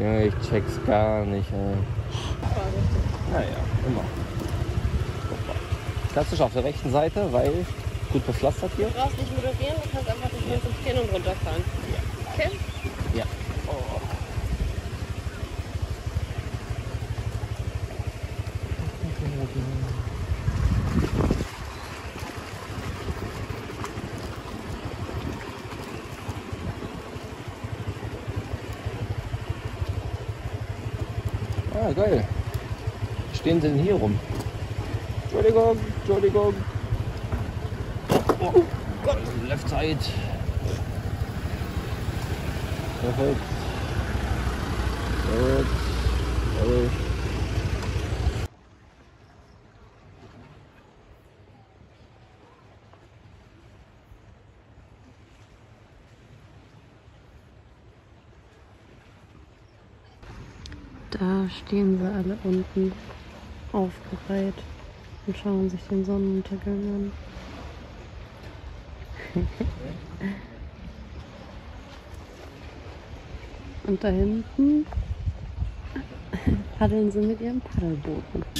Ja, ich check's gar nicht. Ey. Naja, immer. Klassisch auf der rechten Seite, weil gut bepflastert hier. Du brauchst nicht moderieren, du kannst einfach dich konzentrieren und runterfahren. Okay? Ja. Ah, geil. Stehen sie denn hier rum? Entschuldigung, Entschuldigung. Oh Gott, left side. Perfekt. Gut. Gut. Da stehen sie alle unten aufgereiht und schauen sich den Sonnenuntergang an. (laughs) und da hinten paddeln sie mit ihren Paddelbooten. (laughs)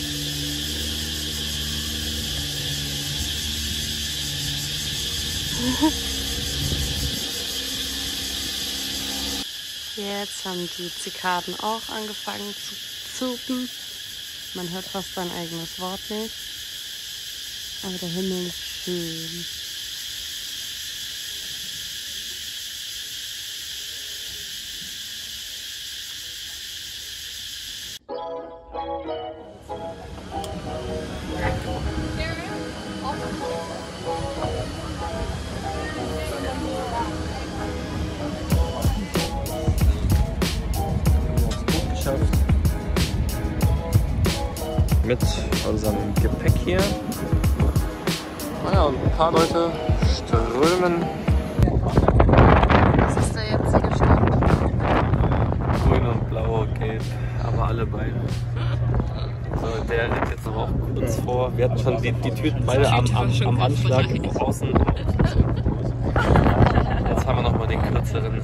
Jetzt haben die Zikaden auch angefangen zu zupen. Man hört fast sein eigenes Wort nicht. Aber der Himmel ist schön. Tüten beide am, am, am Anschlag außen. Jetzt haben wir nochmal den kürzeren.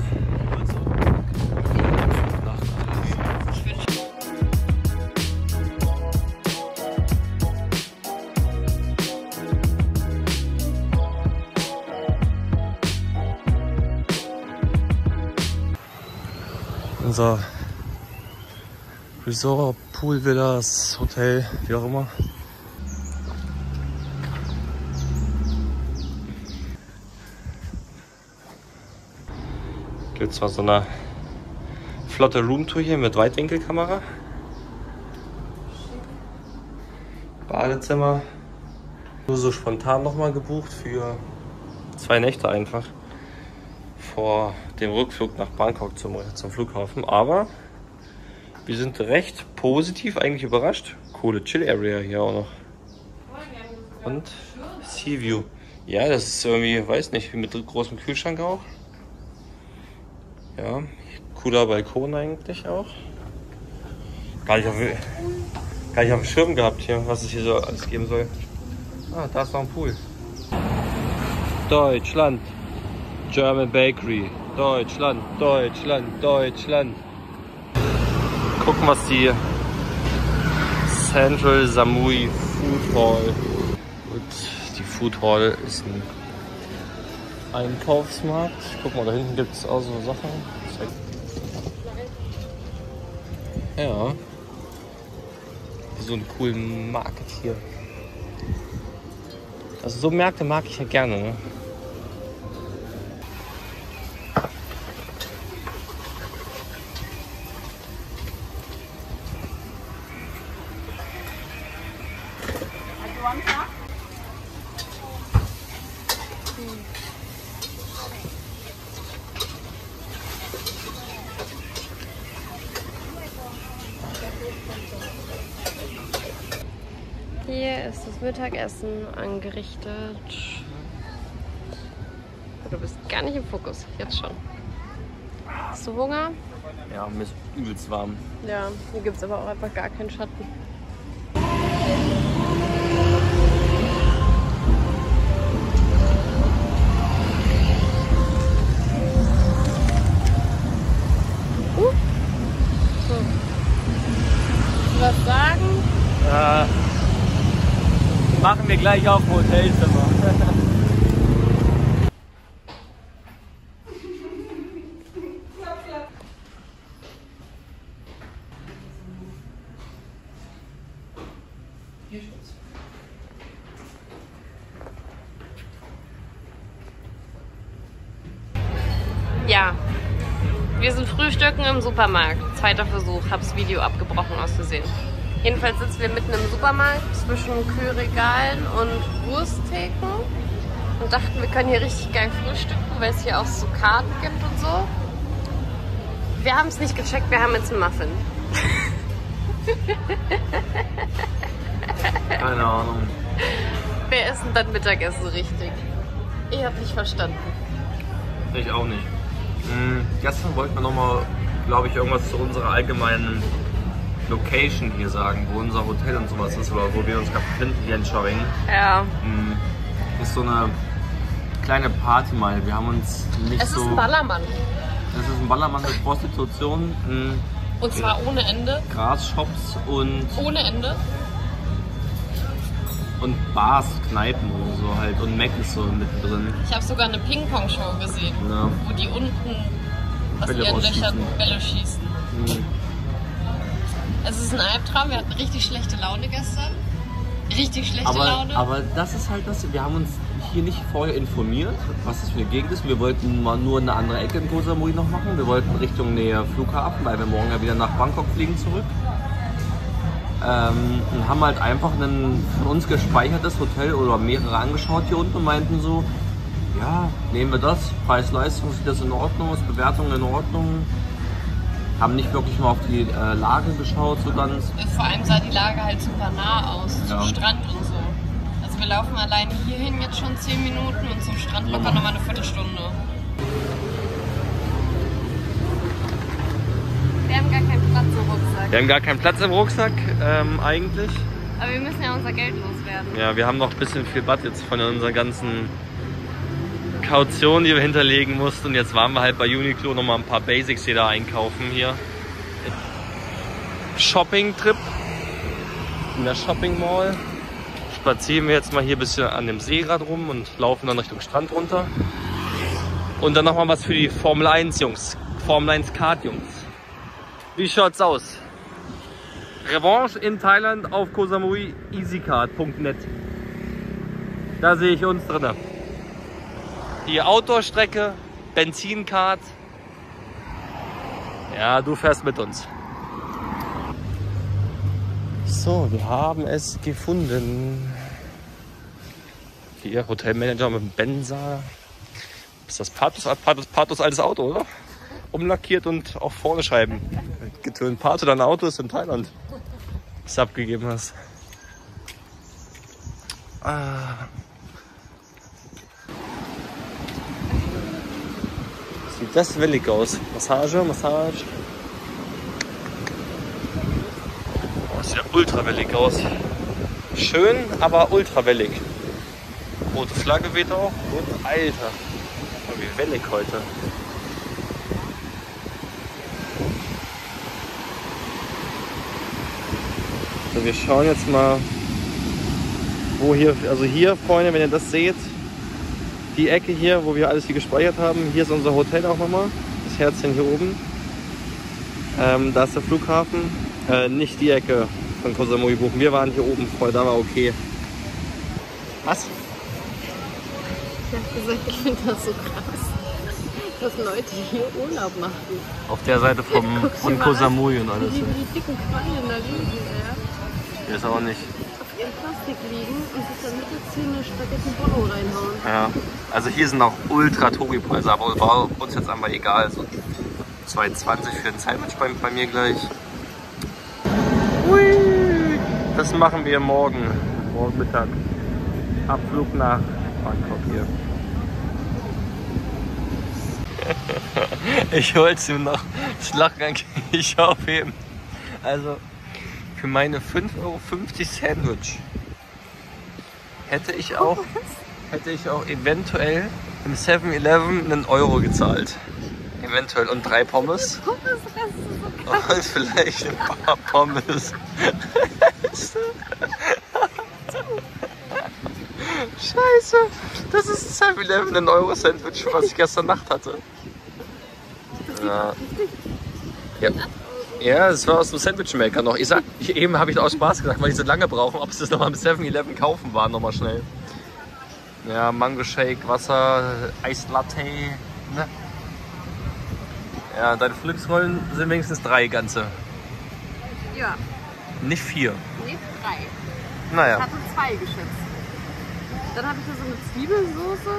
Unser Resort, Pool, Villas, Hotel, wie auch immer. Gibt zwar so eine flotte Roomtour hier mit Weitwinkelkamera. Badezimmer. Nur so spontan nochmal gebucht für zwei Nächte einfach. Vor dem Rückflug nach Bangkok zum, zum Flughafen. Aber wir sind recht positiv eigentlich überrascht. Coole Chill-Area hier auch noch. Und Sea View. Ja, das ist irgendwie, weiß nicht, mit großem Kühlschrank auch. Ja, cooler Balkon eigentlich auch. Gar nicht auf, gar nicht auf dem Schirm gehabt hier, was es hier so alles geben soll. Ah, da ist noch ein Pool. Deutschland. German Bakery. Deutschland, Deutschland, Deutschland. Gucken, was die Central Samui Food Hall. Und die Food Hall ist ein Einkaufsmarkt. Guck mal, da hinten gibt es auch so Sachen. Ja. So einen coolen Markt hier. Also so Märkte mag ich ja gerne. Ne? Hier ist das Mittagessen angerichtet. Du bist gar nicht im Fokus, jetzt schon. Hast du Hunger? Ja, mir ist übelst warm. Ja, hier gibt es aber auch einfach gar keinen Schatten. Machen wir gleich auf dem Hotelzimmer. Ja. Wir sind frühstücken im Supermarkt. Zweiter Versuch. Hab's Video abgebrochen aus. Jedenfalls sitzen wir mitten im Supermarkt zwischen Kühlregalen und Wursttheken und dachten, wir können hier richtig geil frühstücken, weil es hier auch so Karten gibt und so. Wir haben es nicht gecheckt, wir haben jetzt einen Muffin. Keine Ahnung. Wer ist denn dann Mittagessen richtig? Ich hab nicht verstanden. Ich auch nicht. Hm, gestern wollten wir nochmal, glaube ich, irgendwas zu unserer allgemeinen Location hier sagen, wo unser Hotel und sowas ist oder wo wir uns gerade befinden hier in Schwerin. Ja. Hm, ist so eine kleine Party mal. Wir haben uns nicht Es so. ist ein Ballermann. Es ist ein Ballermann mit Prostitution, Und zwar ohne Ende. Grasshops und, Ohne Ende. und Bars, Kneipen oder so halt. Und Mac ist so mittendrin. Ich habe sogar eine Ping-Pong-Show gesehen, Ja. wo die unten aus Bälle ihren. Löchern Bälle schießen. Hm. Es ist ein Albtraum. Wir hatten richtig schlechte Laune gestern. Richtig schlechte Aber, Laune. aber das ist halt das, wir haben uns hier nicht vorher informiert, was das für eine Gegend ist. Wir wollten mal nur eine andere Ecke in Koh Samui noch machen. Wir wollten Richtung Nähe Flughafen, weil wir morgen ja wieder nach Bangkok fliegen zurück. Ähm, und haben halt einfach ein von uns gespeichertes Hotel oder mehrere angeschaut hier unten und meinten so, ja, nehmen wir das, Preis-Leistung, sieht das in Ordnung aus, Bewertung in Ordnung. Haben nicht wirklich mal auf die äh, Lage geschaut, so ganz. Vor allem sah die Lage halt super nah aus, Ja. zum Strand und so. Also wir laufen alleine hierhin jetzt schon 10 Minuten und zum Strand locker nochmal eine Viertelstunde. Wir haben gar keinen Platz im Rucksack. Wir haben gar keinen Platz im Rucksack, ähm, eigentlich. Aber wir müssen ja unser Geld loswerden. Ja, wir haben noch ein bisschen viel Bad jetzt von unserer ganzen Kaution, die wir hinterlegen mussten. Jetzt waren wir halt bei Uniqlo noch mal ein paar Basics jeder einkaufen hier. Shopping-Trip in der Shopping Mall. Spazieren wir jetzt mal hier ein bisschen an dem Seerad rum und laufen dann Richtung Strand runter. Und dann noch mal was für die Formel 1 Jungs. Formel 1 Kart Jungs. Wie schaut's aus? Revanche in Thailand auf Koh Samui easycard.net. Da sehe ich uns drin. Die Outdoor-Strecke, Benzinkart. Ja, du fährst mit uns. So, wir haben es gefunden. Hier, Hotelmanager mit Benzer. Ist das Pathos, Pathos, Pathos altes Auto, oder? Umlackiert und auch vorne Scheiben. Getönt. Pathos, dein Auto ist in Thailand. Du abgegeben hast. Ah. Sieht das wellig aus. Massage, Massage. Oh, sieht ja ultra wellig aus. Schön, aber ultra wellig. Rote Flagge weht auch. Und Alter. Wie wellig heute. So, wir schauen jetzt mal, wo hier, also hier, Freunde, wenn ihr das seht, die Ecke hier, wo wir alles hier gespeichert haben, hier ist unser Hotel auch nochmal, das Herzchen hier oben. Ähm, da ist der Flughafen, äh, nicht die Ecke von Koh Samui buchen. Wir waren hier oben, voll, da war okay. Was? Ich hab gesagt, ich (laughs) finde das so krass, dass Leute hier Urlaub machen. Auf der Seite vom, von Koh Samui und alles. die, die dicken Quallen da liegen, ey. Hier ist auch nicht. Ihrem Plastik liegen und sich dann mittags hier eine Spaghetti Bolo reinhauen. Ja, also hier sind auch ultra Touri-Preise, aber war uns jetzt einfach egal. So 2,20 für ein Sandwich bei, bei mir gleich. Hui, das machen wir morgen, morgen Mittag. Abflug nach Bangkok hier. (laughs) Ich wollte es ihm noch das Lachen eigentlich (laughs) aufheben. Also für meine 5,50 Euro Sandwich hätte ich auch hätte ich auch eventuell im 7-Eleven einen Euro gezahlt. Eventuell und drei Pommes. (laughs) Und vielleicht ein paar Pommes. (laughs) Scheiße, das ist ein 7-Eleven ein Euro Sandwich, was ich gestern Nacht hatte. Ja. Ja. Ja, es war aus dem Sandwichmaker noch. Ich sag, ich, eben habe ich aus Spaß gesagt, weil ich so lange brauche, ob es das nochmal im 7-Eleven kaufen war, nochmal schnell. Ja, Mango Shake, Wasser, Eislatte. Ne? Ja, deine Flipsrollen sind wenigstens drei ganze. Ja, Nicht vier. nee, drei. Ich Naja, hatte zwei geschätzt. Dann habe ich hier so eine Zwiebelsoße.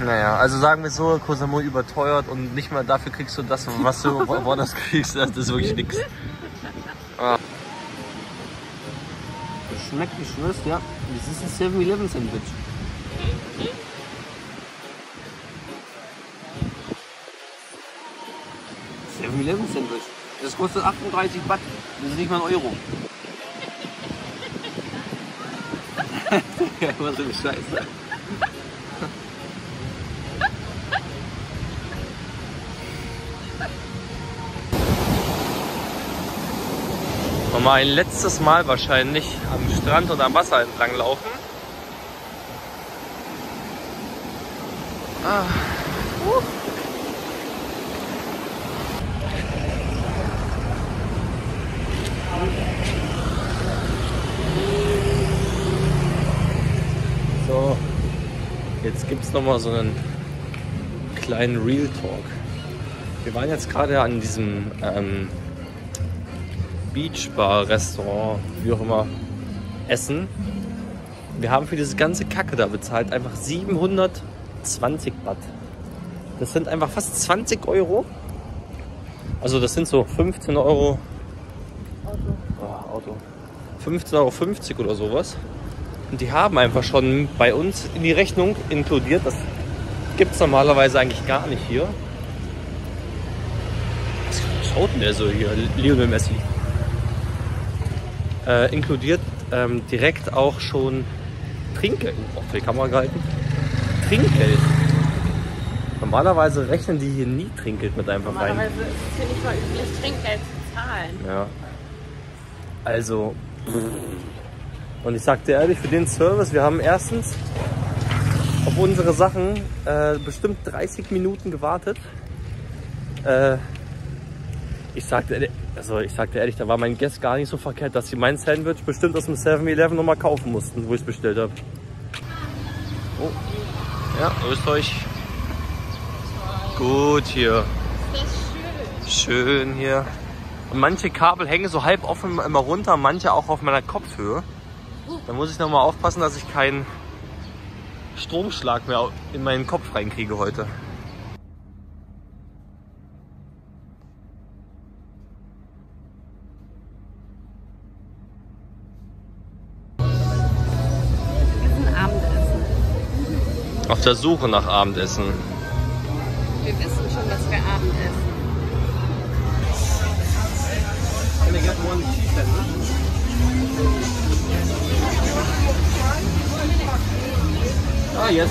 Naja, also sagen wir so, Koh Samui überteuert und nicht mal dafür kriegst du das, was du wo- woanders kriegst. Das ist wirklich nichts. Ah. Das schmeckt, ich schwör's, ja. Das ist ein 7-Eleven Sandwich. Seven Eleven Sandwich. Das kostet 38 Baht. Das ist nicht mal ein Euro. (laughs) ja, was für eine Scheiße. Nochmal ein letztes Mal wahrscheinlich am Strand oder am Wasser entlang laufen. Ah. So, jetzt gibt es nochmal so einen kleinen Real Talk. Wir waren jetzt gerade an diesem ähm, Beachbar, Restaurant, wie auch immer, essen. Wir haben für diese ganze Kacke da bezahlt einfach 720 Baht. Das sind einfach fast 20 Euro. Also das sind so 15 Euro. Oh, Auto. 15,50 Euro oder sowas. Und die haben einfach schon bei uns in die Rechnung inkludiert. Das gibt es normalerweise eigentlich gar nicht hier. Was schaut denn der so hier? Lionel Messi. Äh, inkludiert ähm, direkt auch schon Trinkgeld. Oh, für die Kamera gehalten. Trinkgeld. Normalerweise rechnen die hier nie Trinkgeld mit einfach rein. Normalerweise ist es hier nicht mal üblich, Trinkgeld zu zahlen. Ja. Also. Und ich sag dir ehrlich, für den Service, wir haben erstens auf unsere Sachen äh, bestimmt 30 Minuten gewartet. Äh, ich sagte, ehrlich- also ich sagte ehrlich, da war mein Guest gar nicht so verkehrt, dass sie mein Sandwich bestimmt aus dem 7-Eleven nochmal kaufen mussten, wo ich es bestellt habe. Oh. Ja, grüßt euch. Gut hier. Schön hier. Und manche Kabel hängen so halb offen immer runter, manche auch auf meiner Kopfhöhe. Da muss ich nochmal aufpassen, dass ich keinen Stromschlag mehr in meinen Kopf reinkriege heute. Auf der Suche nach Abendessen. Wir wissen schon, dass wir Abendessen. Ah, yes.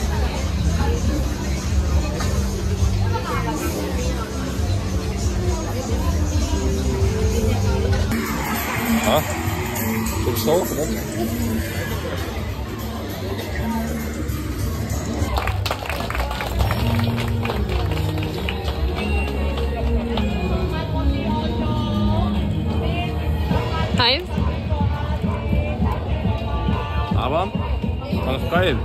Ah, guckst du auch, Heiß? Aber ganz geil.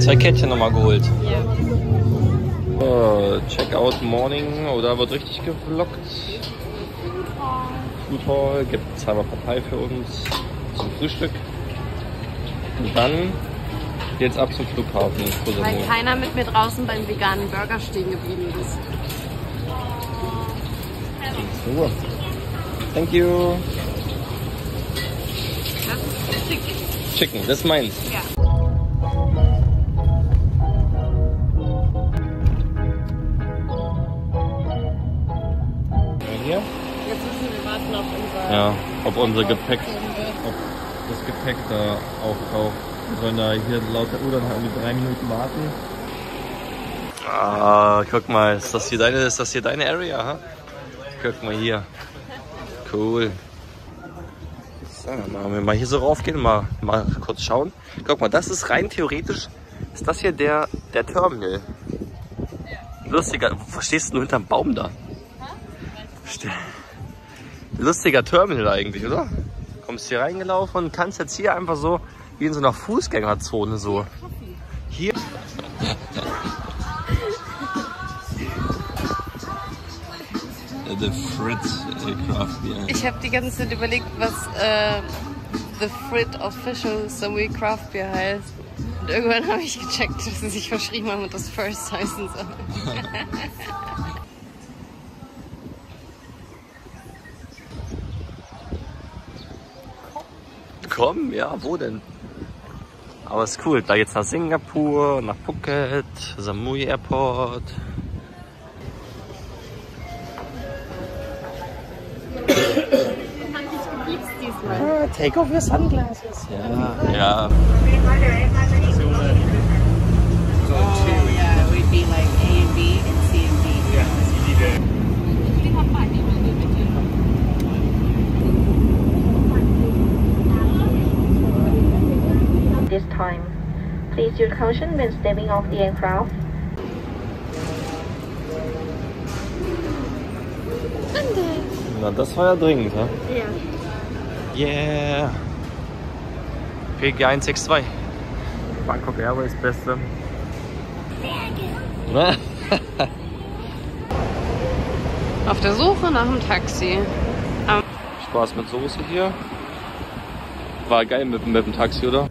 Zwei Kettchen nochmal geholt. Ja. So, Checkout Morning oder wird richtig gevloggt. Hall gibt zweimal Partei für uns zum Frühstück. Und dann geht's ab zum Flughafen. Weil keiner mit mir draußen beim veganen Burger stehen geblieben ist. So. Thank you. Das ist Chicken. Chicken, das ist meins. Ja. Ja, ob unser Gepäck, ob das Gepäck da auftaucht. Wir sollen da hier laut der Uhr dann irgendwie drei Minuten warten. Ah, guck mal, ist das hier deine, ist das hier deine Area, ha? Guck mal hier. Cool. So, machen wir mal hier so raufgehen, mal, mal kurz schauen. Guck mal, das ist rein theoretisch, ist das hier der, der Terminal. Lustiger, was stehst du hinterm Baum da? Ste- Lustiger Terminal eigentlich, oder? Kommst hier reingelaufen und kannst jetzt hier einfach so, wie in so einer Fußgängerzone so. Hier. The Fritz Craft Beer. Ich habe die ganze Zeit überlegt, was äh, The Frit Official Samui Craft Beer heißt. Und irgendwann (laughs) habe ich gecheckt, dass sie sich verschrieben haben und das First heißen soll. (laughs) Komm, ja, wo denn? Aber ist cool. Da jetzt nach Singapur, nach Phuket, Samui Airport. Ah, take off your sunglasses. Ja, ja. Oh, yeah, it would be like A and B and C and D. this time. Please use caution when stepping off the aircraft. Na, das war ja dringend, ha? Ja. Yeah. PG 162. Bangkok Airways Beste. (laughs) Auf der Suche nach einem Taxi. Am Spaß mit Soße hier. War geil mit, mit dem Taxi, oder?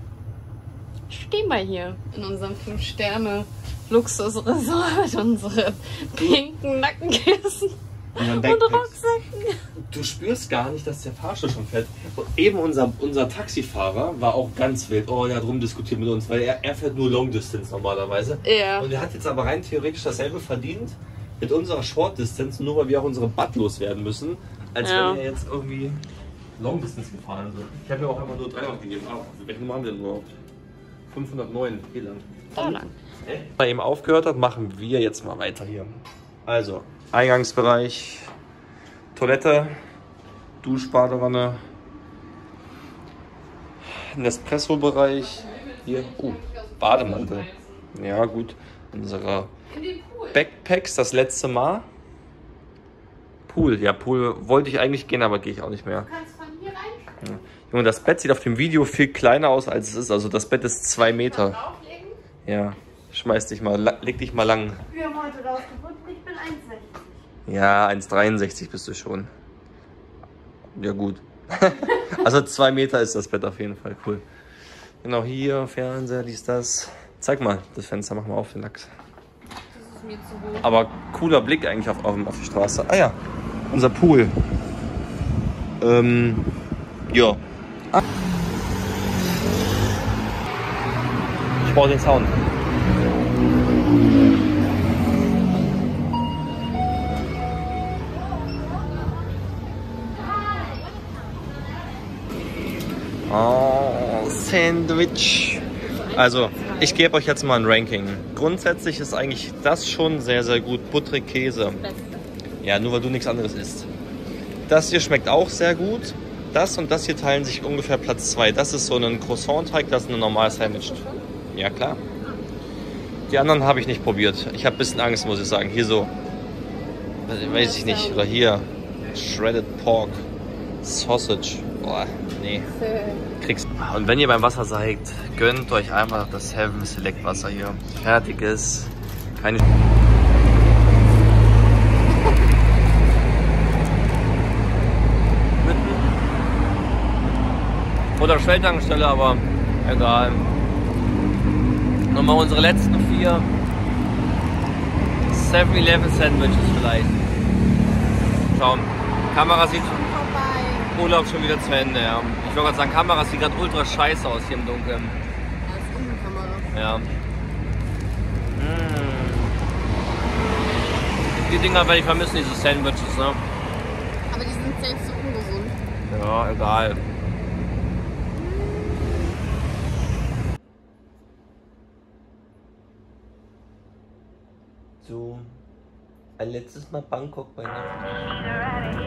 Stehen wir hier in unserem 5-Sterne-Luxusresort mit (laughs) unseren pinken Nackenkissen und denkt, Rucksäcken. du spürst gar nicht, dass der Fahrstuhl schon fährt. Und eben unser, unser Taxifahrer war auch ganz wild. Oh, der hat rumdiskutiert mit uns, weil er, er fährt nur Long Distance normalerweise. Ja. Und er hat jetzt aber rein theoretisch dasselbe verdient mit unserer Short Distance, nur weil wir auch unsere Butt loswerden müssen, als Ja. wenn er jetzt irgendwie Long Distance gefahren wird. Ich habe mir auch einfach nur 300 gegeben. Ah, welche Nummer haben wir denn überhaupt? 509, wie lang? So lang. Bei ihm aufgehört hat, machen wir jetzt mal weiter hier. Also, Eingangsbereich, Toilette, Duschbadewanne, Nespresso-Bereich, hier, oh, Bademantel. Ja, gut. Unsere Backpacks, das letzte Mal. Pool, ja, Pool wollte ich eigentlich gehen, aber gehe ich auch nicht mehr. Junge, das Bett sieht auf dem Video viel kleiner aus, als es ist. Also das Bett ist zwei Meter. Ja, schmeiß dich mal, leg dich mal lang. Wir haben heute rausgefunden, ich bin 1,60. Ja, 1,63 bist du schon. Ja, gut. (laughs) also zwei Meter ist das Bett auf jeden Fall, cool. Genau hier, Fernseher, liest das. Zeig mal, das Fenster machen wir auf den Lachs. Das ist mir zu hoch. Aber cooler Blick eigentlich auf, auf, auf die Straße. Ah ja, unser Pool. Ähm, ja. Ich brauche den Sound. Oh, Sandwich. Also, ich gebe euch jetzt mal ein Ranking. Grundsätzlich ist eigentlich das schon sehr, sehr gut. Butterig Käse. Ja, nur weil du nichts anderes isst. Das hier schmeckt auch sehr gut. Das und das hier teilen sich ungefähr Platz 2. Das ist so ein Croissant-Teig, das ist ein normales Sandwich. Ja, klar. Die anderen habe ich nicht probiert. Ich habe ein bisschen Angst, muss ich sagen. Hier so, weiß ich nicht. Oder hier, Shredded Pork, Sausage. Boah, nee. Kriegst. Und wenn ihr beim Wasser seid, gönnt euch einfach das Heaven Select Wasser hier. Fertiges. Keine. Oder Shell-Tankstelle, aber egal. Nochmal unsere letzten vier 7-Eleven Sandwiches vielleicht. Schauen. Kamera sieht Urlaub schon wieder zu Ende, ja. Ich wollte gerade sagen, Kamera sieht gerade ultra scheiße aus hier im Dunkeln. Ja. Mm. Die Dinger werde ich vermissen, diese Sandwiches, ne? Aber die sind selbst so ungesund. Ja, egal. So, ein letztes Mal Bangkok bei Nacht.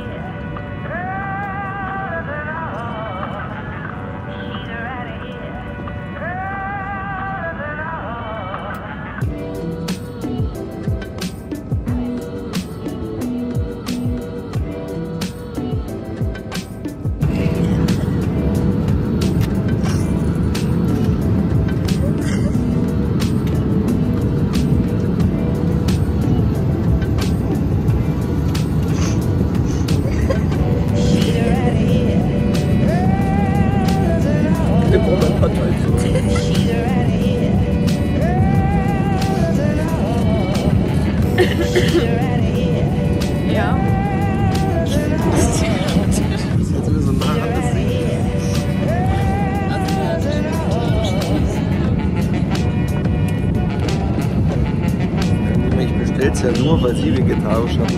Weil sie vegetarisch